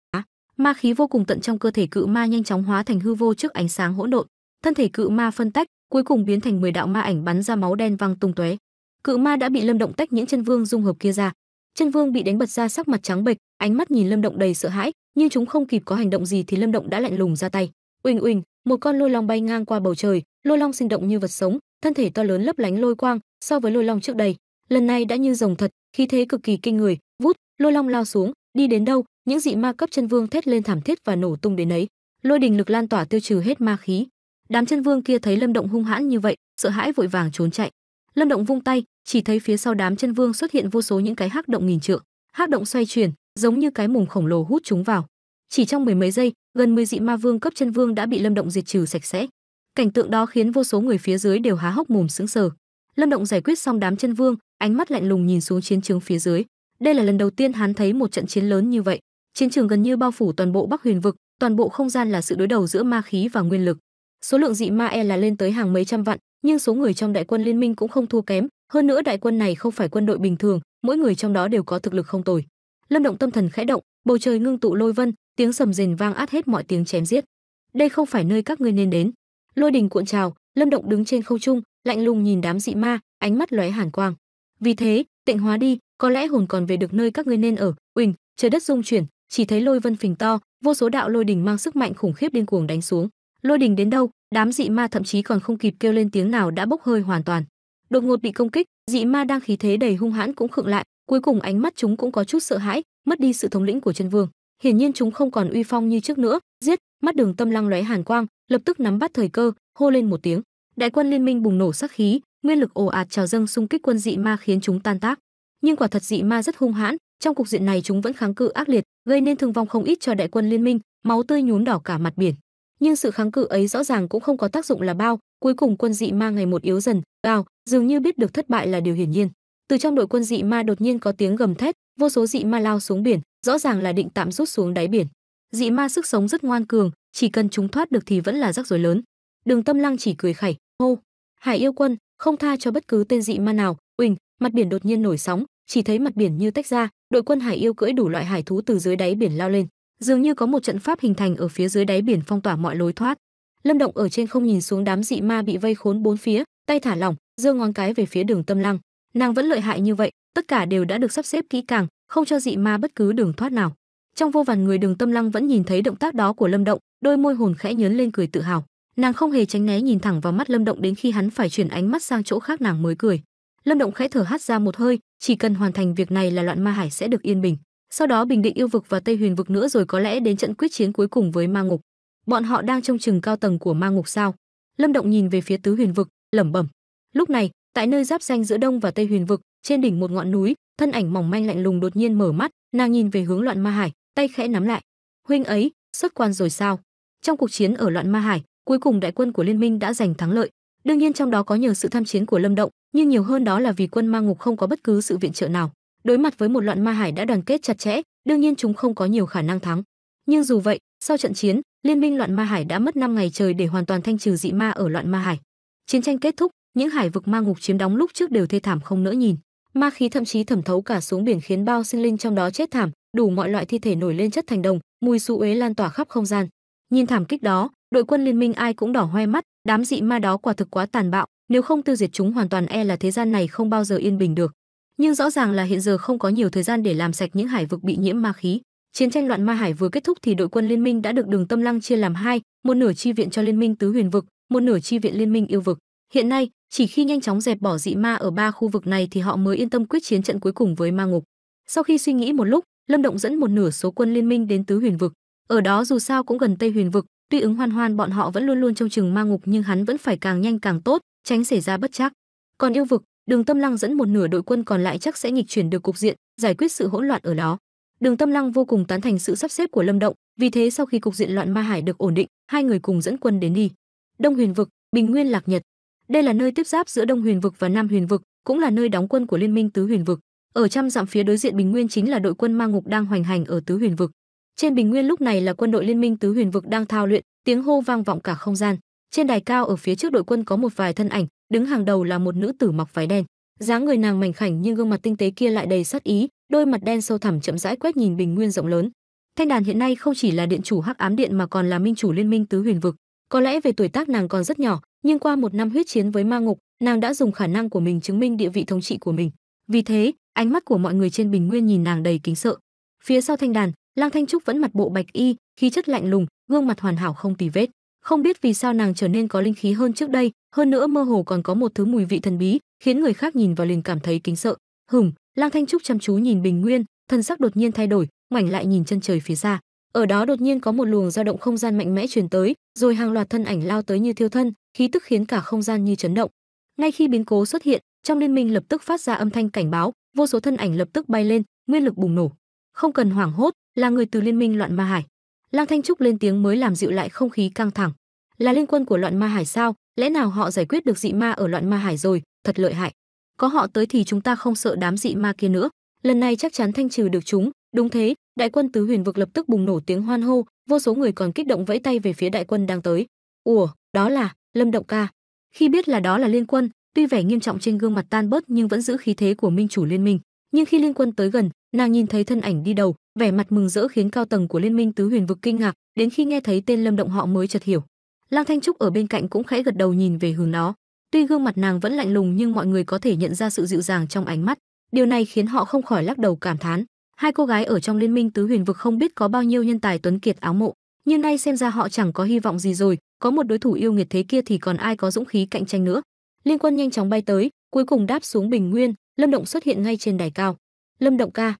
Ma khí vô cùng tận trong cơ thể cự ma nhanh chóng hóa thành hư vô trước ánh sáng hỗn độn. Thân thể cự ma phân tách, cuối cùng biến thành 10 đạo ma ảnh bắn ra máu đen văng tung tóe. Cự ma đã bị Lâm Động tách những chân vương dung hợp kia ra. Chân vương bị đánh bật ra sắc mặt trắng bệch, ánh mắt nhìn Lâm Động đầy sợ hãi, nhưng chúng không kịp có hành động gì thì Lâm Động đã lạnh lùng ra tay. Uỳnh uỳnh, một con lôi long bay ngang qua bầu trời, lôi long sinh động như vật sống, thân thể to lớn lấp lánh lôi quang, so với lôi long trước đây, lần này đã như rồng thật, khí thế cực kỳ kinh người, vút, lôi long lao xuống, đi đến đâu, những dị ma cấp chân vương thét lên thảm thiết và nổ tung đến ấy. Lôi đình lực lan tỏa tiêu trừ hết ma khí. Đám chân vương kia thấy Lâm Động hung hãn như vậy, sợ hãi vội vàng trốn chạy. Lâm Động vung tay, chỉ thấy phía sau đám chân vương xuất hiện vô số những cái hắc động nghìn trượng, hắc động xoay chuyển, giống như cái mồm khổng lồ hút chúng vào. Chỉ trong mười mấy giây, gần 10 dị ma vương cấp chân vương đã bị Lâm Động diệt trừ sạch sẽ. Cảnh tượng đó khiến vô số người phía dưới đều há hốc mồm sững sờ. Lâm Động giải quyết xong đám chân vương, ánh mắt lạnh lùng nhìn xuống chiến trường phía dưới. Đây là lần đầu tiên hắn thấy một trận chiến lớn như vậy. Chiến trường gần như bao phủ toàn bộ Bắc Huyền vực, toàn bộ không gian là sự đối đầu giữa ma khí và nguyên lực. Số lượng dị ma e là lên tới hàng mấy trăm vạn, nhưng số người trong đại quân liên minh cũng không thua kém, hơn nữa đại quân này không phải quân đội bình thường, mỗi người trong đó đều có thực lực không tồi. Lâm Động tâm thần khẽ động, bầu trời ngưng tụ lôi vân, tiếng sầm rền vang át hết mọi tiếng chém giết. Đây không phải nơi các ngươi nên đến. Lôi đình cuộn trào, Lâm Động đứng trên không trung, lạnh lùng nhìn đám dị ma, ánh mắt lóe hàn quang. Vì thế, tịnh hóa đi, có lẽ hồn còn về được nơi các ngươi nên ở. Uỳnh, trời đất rung chuyển, chỉ thấy lôi vân phình to, vô số đạo lôi đình mang sức mạnh khủng khiếp điên cuồng đánh xuống. Lôi đình đến đâu, đám dị ma thậm chí còn không kịp kêu lên tiếng nào đã bốc hơi hoàn toàn. Đột ngột bị công kích, dị ma đang khí thế đầy hung hãn cũng khựng lại, cuối cùng ánh mắt chúng cũng có chút sợ hãi, mất đi sự thống lĩnh của chân vương. Hiển nhiên chúng không còn uy phong như trước nữa, giết, mắt đường tâm lăng lóe hàn quang, lập tức nắm bắt thời cơ, hô lên một tiếng. Đại quân liên minh bùng nổ sát khí, nguyên lực ồ ạt trào dâng xung kích quân dị ma khiến chúng tan tác. Nhưng quả thật dị ma rất hung hãn, trong cục diện này chúng vẫn kháng cự ác liệt, gây nên thương vong không ít cho đại quân liên minh, máu tươi nhuốm đỏ cả mặt biển. Nhưng sự kháng cự ấy rõ ràng cũng không có tác dụng là bao, cuối cùng quân dị ma ngày một yếu dần, gào, dường như biết được thất bại là điều hiển nhiên. Từ trong đội quân dị ma đột nhiên có tiếng gầm thét, vô số dị ma lao xuống biển, rõ ràng là định tạm rút xuống đáy biển. Dị ma sức sống rất ngoan cường, chỉ cần chúng thoát được thì vẫn là rắc rối lớn. Đường Tâm Lăng chỉ cười khẩy, hô, Hải yêu quân, không tha cho bất cứ tên dị ma nào. Uỳnh, mặt biển đột nhiên nổi sóng, chỉ thấy mặt biển như tách ra, đội quân hải yêu cưỡi đủ loại hải thú từ dưới đáy biển lao lên, dường như có một trận pháp hình thành ở phía dưới đáy biển phong tỏa mọi lối thoát. Lâm Động ở trên không nhìn xuống đám dị ma bị vây khốn bốn phía, tay thả lỏng, giơ ngón cái về phía Đường Tâm Lăng. Nàng vẫn lợi hại như vậy, tất cả đều đã được sắp xếp kỹ càng, không cho dị ma bất cứ đường thoát nào. Trong vô vàn người Đường Tâm Lăng vẫn nhìn thấy động tác đó của Lâm Động, đôi môi hồn khẽ nhớn lên cười tự hào. Nàng không hề tránh né nhìn thẳng vào mắt Lâm Động đến khi hắn phải chuyển ánh mắt sang chỗ khác nàng mới cười. Lâm Động khẽ thở hắt ra một hơi, chỉ cần hoàn thành việc này là loạn ma hải sẽ được yên bình. Sau đó bình định yêu vực và Tây Huyền vực nữa rồi có lẽ đến trận quyết chiến cuối cùng với ma ngục. Bọn họ đang trong chừng cao tầng của ma ngục sao? Lâm Động nhìn về phía tứ huyền vực, lẩm bẩm. Lúc này, tại nơi giáp danh giữa Đông và Tây Huyền vực, trên đỉnh một ngọn núi, thân ảnh mỏng manh lạnh lùng đột nhiên mở mắt, nàng nhìn về hướng loạn ma hải, tay khẽ nắm lại. Huynh ấy, xuất quan rồi sao? Trong cuộc chiến ở loạn ma hải, cuối cùng đại quân của liên minh đã giành thắng lợi. Đương nhiên trong đó có nhờ sự tham chiến của Lâm Động, nhưng nhiều hơn đó là vì quân ma ngục không có bất cứ sự viện trợ nào. Đối mặt với một loạn ma hải đã đoàn kết chặt chẽ, đương nhiên chúng không có nhiều khả năng thắng. Nhưng dù vậy, sau trận chiến, liên minh loạn ma hải đã mất 5 ngày trời để hoàn toàn thanh trừ dị ma ở loạn ma hải. Chiến tranh kết thúc, những hải vực ma ngục chiếm đóng lúc trước đều thê thảm không nỡ nhìn. Ma khí thậm chí thẩm thấu cả xuống biển khiến bao sinh linh trong đó chết thảm, đủ mọi loại thi thể nổi lên chất thành đồng, mùi xú uế lan tỏa khắp không gian Nhìn thảm kích đó, đội quân liên minh ai cũng đỏ hoe mắt, đám dị ma đó quả thực quá tàn bạo, nếu không tiêu diệt chúng hoàn toàn e là thế gian này không bao giờ yên bình được. Nhưng rõ ràng là hiện giờ không có nhiều thời gian để làm sạch những hải vực bị nhiễm ma khí. Chiến tranh loạn ma hải vừa kết thúc thì đội quân liên minh đã được Đường Tâm Lăng chia làm hai, một nửa chi viện cho liên minh tứ huyền vực, một nửa chi viện liên minh yêu vực. Hiện nay, chỉ khi nhanh chóng dẹp bỏ dị ma ở ba khu vực này thì họ mới yên tâm quyết chiến trận cuối cùng với ma ngục. Sau khi suy nghĩ một lúc, Lâm Động dẫn một nửa số quân liên minh đến tứ huyền vực. Ở đó dù sao cũng gần Tây Huyền vực, tuy ứng hoan hoan bọn họ vẫn luôn luôn trông chừng ma ngục nhưng hắn vẫn phải càng nhanh càng tốt, tránh xảy ra bất trắc. Còn yêu vực, Đường Tâm Lăng dẫn một nửa đội quân còn lại chắc sẽ nghịch chuyển được cục diện, giải quyết sự hỗn loạn ở đó. Đường Tâm Lăng vô cùng tán thành sự sắp xếp của Lâm Động, vì thế sau khi cục diện loạn ma hải được ổn định, hai người cùng dẫn quân đến đi. Đông Huyền vực, Bình Nguyên Lạc Nhật. Đây là nơi tiếp giáp giữa Đông Huyền vực và Nam Huyền vực, cũng là nơi đóng quân của Liên minh Tứ Huyền vực. Ở trăm dặm phía đối diện Bình Nguyên chính là đội quân ma ngục đang hoành hành ở Tứ Huyền vực. Trên Bình Nguyên lúc này là quân đội Liên minh Tứ Huyền vực đang thao luyện, tiếng hô vang vọng cả không gian. Trên đài cao ở phía trước đội quân có một vài thân ảnh, đứng hàng đầu là một nữ tử mặc váy đen. dáng người nàng mảnh khảnh nhưng gương mặt tinh tế kia lại đầy sát ý, đôi mặt đen sâu thẳm chậm rãi quét nhìn Bình Nguyên rộng lớn. Thanh Đàn hiện nay không chỉ là điện chủ Hắc Ám Điện mà còn là minh chủ Liên minh Tứ Huyền vực. Có lẽ về tuổi tác nàng còn rất nhỏ, nhưng qua một năm huyết chiến với ma ngục, nàng đã dùng khả năng của mình chứng minh địa vị thống trị của mình. Vì thế, ánh mắt của mọi người trên bình nguyên nhìn nàng đầy kính sợ. Phía sau Thanh Đàn, Lang Thanh Trúc vẫn mặt bộ bạch y, khí chất lạnh lùng, gương mặt hoàn hảo không tì vết. Không biết vì sao nàng trở nên có linh khí hơn trước đây, hơn nữa mơ hồ còn có một thứ mùi vị thần bí, khiến người khác nhìn vào liền cảm thấy kính sợ. Hừm, Lang Thanh Trúc chăm chú nhìn Bình Nguyên, thân sắc đột nhiên thay đổi, ngoảnh lại nhìn chân trời phía xa. Ở đó đột nhiên có một luồng dao động không gian mạnh mẽ truyền tới, rồi hàng loạt thân ảnh lao tới như thiêu thân, khí tức khiến cả không gian như chấn động. Ngay khi biến cố xuất hiện, trong liên minh lập tức phát ra âm thanh cảnh báo, vô số thân ảnh lập tức bay lên, nguyên lực bùng nổ. Không cần hoảng hốt, là người từ liên minh loạn ma hải. Lang Thanh Trúc lên tiếng mới làm dịu lại không khí căng thẳng. Là liên quân của loạn ma hải sao? Lẽ nào họ giải quyết được dị ma ở loạn ma hải rồi? Thật lợi hại. Có họ tới thì chúng ta không sợ đám dị ma kia nữa. Lần này chắc chắn thanh trừ được chúng. Đúng thế, đại quân tứ huyền vực lập tức bùng nổ tiếng hoan hô, vô số người còn kích động vẫy tay về phía đại quân đang tới. Ủa, đó là Lâm Động Ca. Khi biết là đó là liên quân, tuy vẻ nghiêm trọng trên gương mặt tan bớt nhưng vẫn giữ khí thế của minh chủ liên minh. Nhưng khi liên quân tới gần, nàng nhìn thấy thân ảnh đi đầu, vẻ mặt mừng rỡ khiến cao tầng của liên minh tứ huyền vực kinh ngạc, đến khi nghe thấy tên Lâm Động họ mới chợt hiểu. Lang Thanh Trúc ở bên cạnh cũng khẽ gật đầu nhìn về hướng đó. Tuy gương mặt nàng vẫn lạnh lùng nhưng mọi người có thể nhận ra sự dịu dàng trong ánh mắt. Điều này khiến họ không khỏi lắc đầu cảm thán. Hai cô gái ở trong liên minh tứ huyền vực không biết có bao nhiêu nhân tài tuấn kiệt áo mộ, nhưng nay xem ra họ chẳng có hy vọng gì rồi, có một đối thủ yêu nghiệt thế kia thì còn ai có dũng khí cạnh tranh nữa. Liên quân nhanh chóng bay tới, cuối cùng đáp xuống bình nguyên, Lâm Động xuất hiện ngay trên đài cao. Lâm Động ca.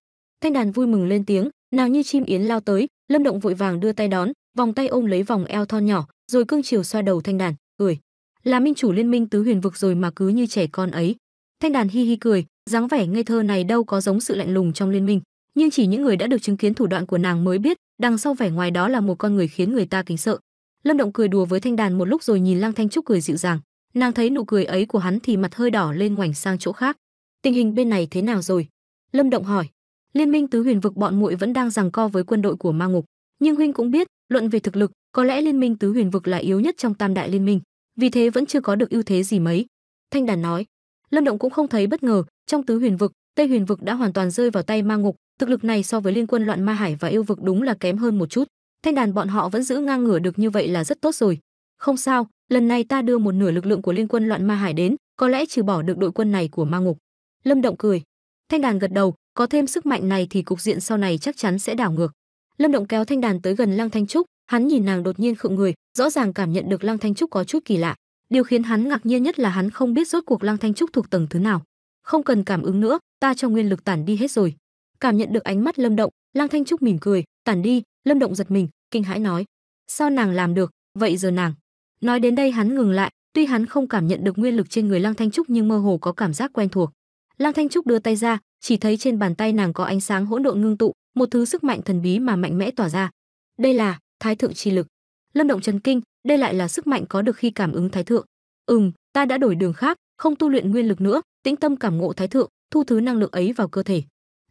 Thanh đàn vui mừng lên tiếng, nàng như chim yến lao tới, Lâm Động vội vàng đưa tay đón, vòng tay ôm lấy vòng eo thon nhỏ, rồi cương chiều xoa đầu Thanh đàn, cười. Là minh chủ liên minh tứ huyền vực rồi mà cứ như trẻ con ấy. Thanh đàn hi hi cười, dáng vẻ ngây thơ này đâu có giống sự lạnh lùng trong liên minh, nhưng chỉ những người đã được chứng kiến thủ đoạn của nàng mới biết, đằng sau vẻ ngoài đó là một con người khiến người ta kính sợ. Lâm Động cười đùa với Thanh đàn một lúc rồi nhìn Lăng Thanh Trúc cười dịu dàng. Nàng thấy nụ cười ấy của hắn thì mặt hơi đỏ lên ngoảnh sang chỗ khác. Tình hình bên này thế nào rồi? Lâm Động hỏi. Liên minh tứ huyền vực bọn muội vẫn đang giằng co với quân đội của Ma Ngục, nhưng huynh cũng biết, luận về thực lực, có lẽ liên minh tứ huyền vực là yếu nhất trong tam đại liên minh, vì thế vẫn chưa có được ưu thế gì mấy. Thanh đàn nói. Lâm Động cũng không thấy bất ngờ, trong tứ huyền vực, Tây huyền vực đã hoàn toàn rơi vào tay Ma Ngục, thực lực này so với liên quân loạn ma hải và yêu vực đúng là kém hơn một chút. Thanh đàn bọn họ vẫn giữ ngang ngửa được như vậy là rất tốt rồi. Không sao, lần này ta đưa một nửa lực lượng của liên quân loạn ma hải đến, có lẽ trừ bỏ được đội quân này của ma ngục. Lâm Động cười. Thanh đàn gật đầu, có thêm sức mạnh này thì cục diện sau này chắc chắn sẽ đảo ngược. Lâm Động kéo Thanh đàn tới gần Lăng Thanh Trúc, hắn nhìn nàng đột nhiên khựng người, rõ ràng cảm nhận được Lăng Thanh Trúc có chút kỳ lạ. Điều khiến hắn ngạc nhiên nhất là hắn không biết rốt cuộc Lăng Thanh Trúc thuộc tầng thứ nào. Không cần cảm ứng nữa, ta cho nguyên lực tản đi hết rồi. Cảm nhận được ánh mắt Lâm Động, Lăng Thanh Trúc mỉm cười, tản đi. Lâm Động giật mình, kinh hãi nói, sao nàng làm được? Vậy giờ nàng? Nói đến đây hắn ngừng lại, tuy hắn không cảm nhận được nguyên lực trên người Lăng Thanh Trúc nhưng mơ hồ có cảm giác quen thuộc. Lăng Thanh Trúc đưa tay ra, chỉ thấy trên bàn tay nàng có ánh sáng hỗn độn ngưng tụ, một thứ sức mạnh thần bí mà mạnh mẽ tỏa ra. Đây là Thái thượng chi lực. Lâm Động trần kinh, đây lại là sức mạnh có được khi cảm ứng Thái thượng. Ừm, ta đã đổi đường khác, không tu luyện nguyên lực nữa, tĩnh tâm cảm ngộ Thái thượng, thu thứ năng lượng ấy vào cơ thể.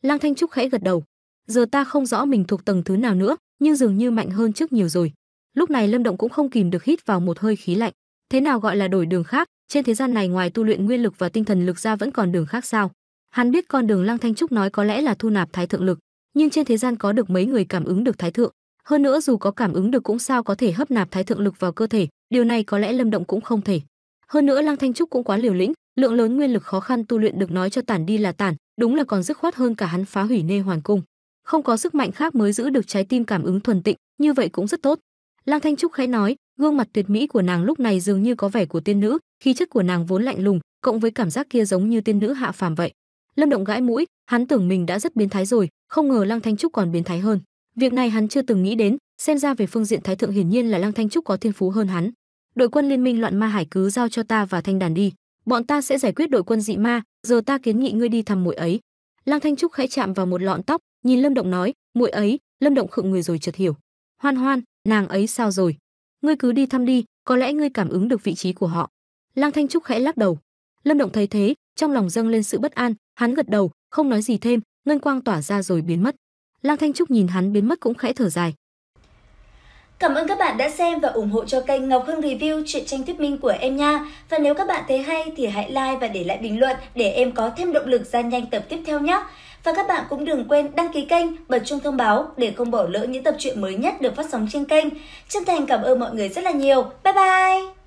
Lăng Thanh Trúc khẽ gật đầu. Giờ ta không rõ mình thuộc tầng thứ nào nữa, nhưng dường như mạnh hơn trước nhiều rồi. Lúc này Lâm Động cũng không kìm được hít vào một hơi khí lạnh. Thế nào gọi là đổi đường khác? Trên thế gian này ngoài tu luyện nguyên lực và tinh thần lực ra vẫn còn đường khác sao? Hắn biết con đường Lăng Thanh Trúc nói có lẽ là thu nạp thái thượng lực, nhưng trên thế gian có được mấy người cảm ứng được thái thượng. Hơn nữa dù có cảm ứng được cũng sao có thể hấp nạp thái thượng lực vào cơ thể, điều này có lẽ Lâm Động cũng không thể. Hơn nữa Lăng Thanh Trúc cũng quá liều lĩnh, lượng lớn nguyên lực khó khăn tu luyện được nói cho tản đi là tản, đúng là còn dứt khoát hơn cả hắn phá hủy Nê Hoàn cung. Không có sức mạnh khác mới giữ được trái tim cảm ứng thuần tịnh, như vậy cũng rất tốt. Lăng Thanh Trúc khẽ nói, gương mặt tuyệt mỹ của nàng lúc này dường như có vẻ của tiên nữ, khí chất của nàng vốn lạnh lùng, cộng với cảm giác kia giống như tiên nữ hạ phàm vậy. Lâm Động gãi mũi, hắn tưởng mình đã rất biến thái rồi, không ngờ Lăng Thanh Trúc còn biến thái hơn. Việc này hắn chưa từng nghĩ đến, xem ra về phương diện thái thượng hiển nhiên là Lăng Thanh Trúc có thiên phú hơn hắn. Đội quân liên minh loạn ma hải cứ giao cho ta và Thanh Đàn đi, bọn ta sẽ giải quyết đội quân dị ma, giờ ta kiến nghị ngươi đi thăm muội ấy. Lăng Thanh Trúc khẽ chạm vào một lọn tóc, nhìn Lâm Động nói, muội ấy, Lâm Động khựng người rồi chợt hiểu. Hoan Hoan, nàng ấy sao rồi? Ngươi cứ đi thăm đi, có lẽ ngươi cảm ứng được vị trí của họ. Lăng Thanh Trúc khẽ lắc đầu. Lâm Động thấy thế, trong lòng dâng lên sự bất an, hắn gật đầu, không nói gì thêm, ngân quang tỏa ra rồi biến mất. Lăng Thanh Trúc nhìn hắn biến mất cũng khẽ thở dài. Cảm ơn các bạn đã xem và ủng hộ cho kênh Ngọc Hưng Review truyện tranh thuyết minh của em nha. Và nếu các bạn thấy hay thì hãy like và để lại bình luận để em có thêm động lực ra nhanh tập tiếp theo nhé. Và các bạn cũng đừng quên đăng ký kênh, bật chuông thông báo để không bỏ lỡ những tập truyện mới nhất được phát sóng trên kênh. Chân thành cảm ơn mọi người rất là nhiều. Bye bye!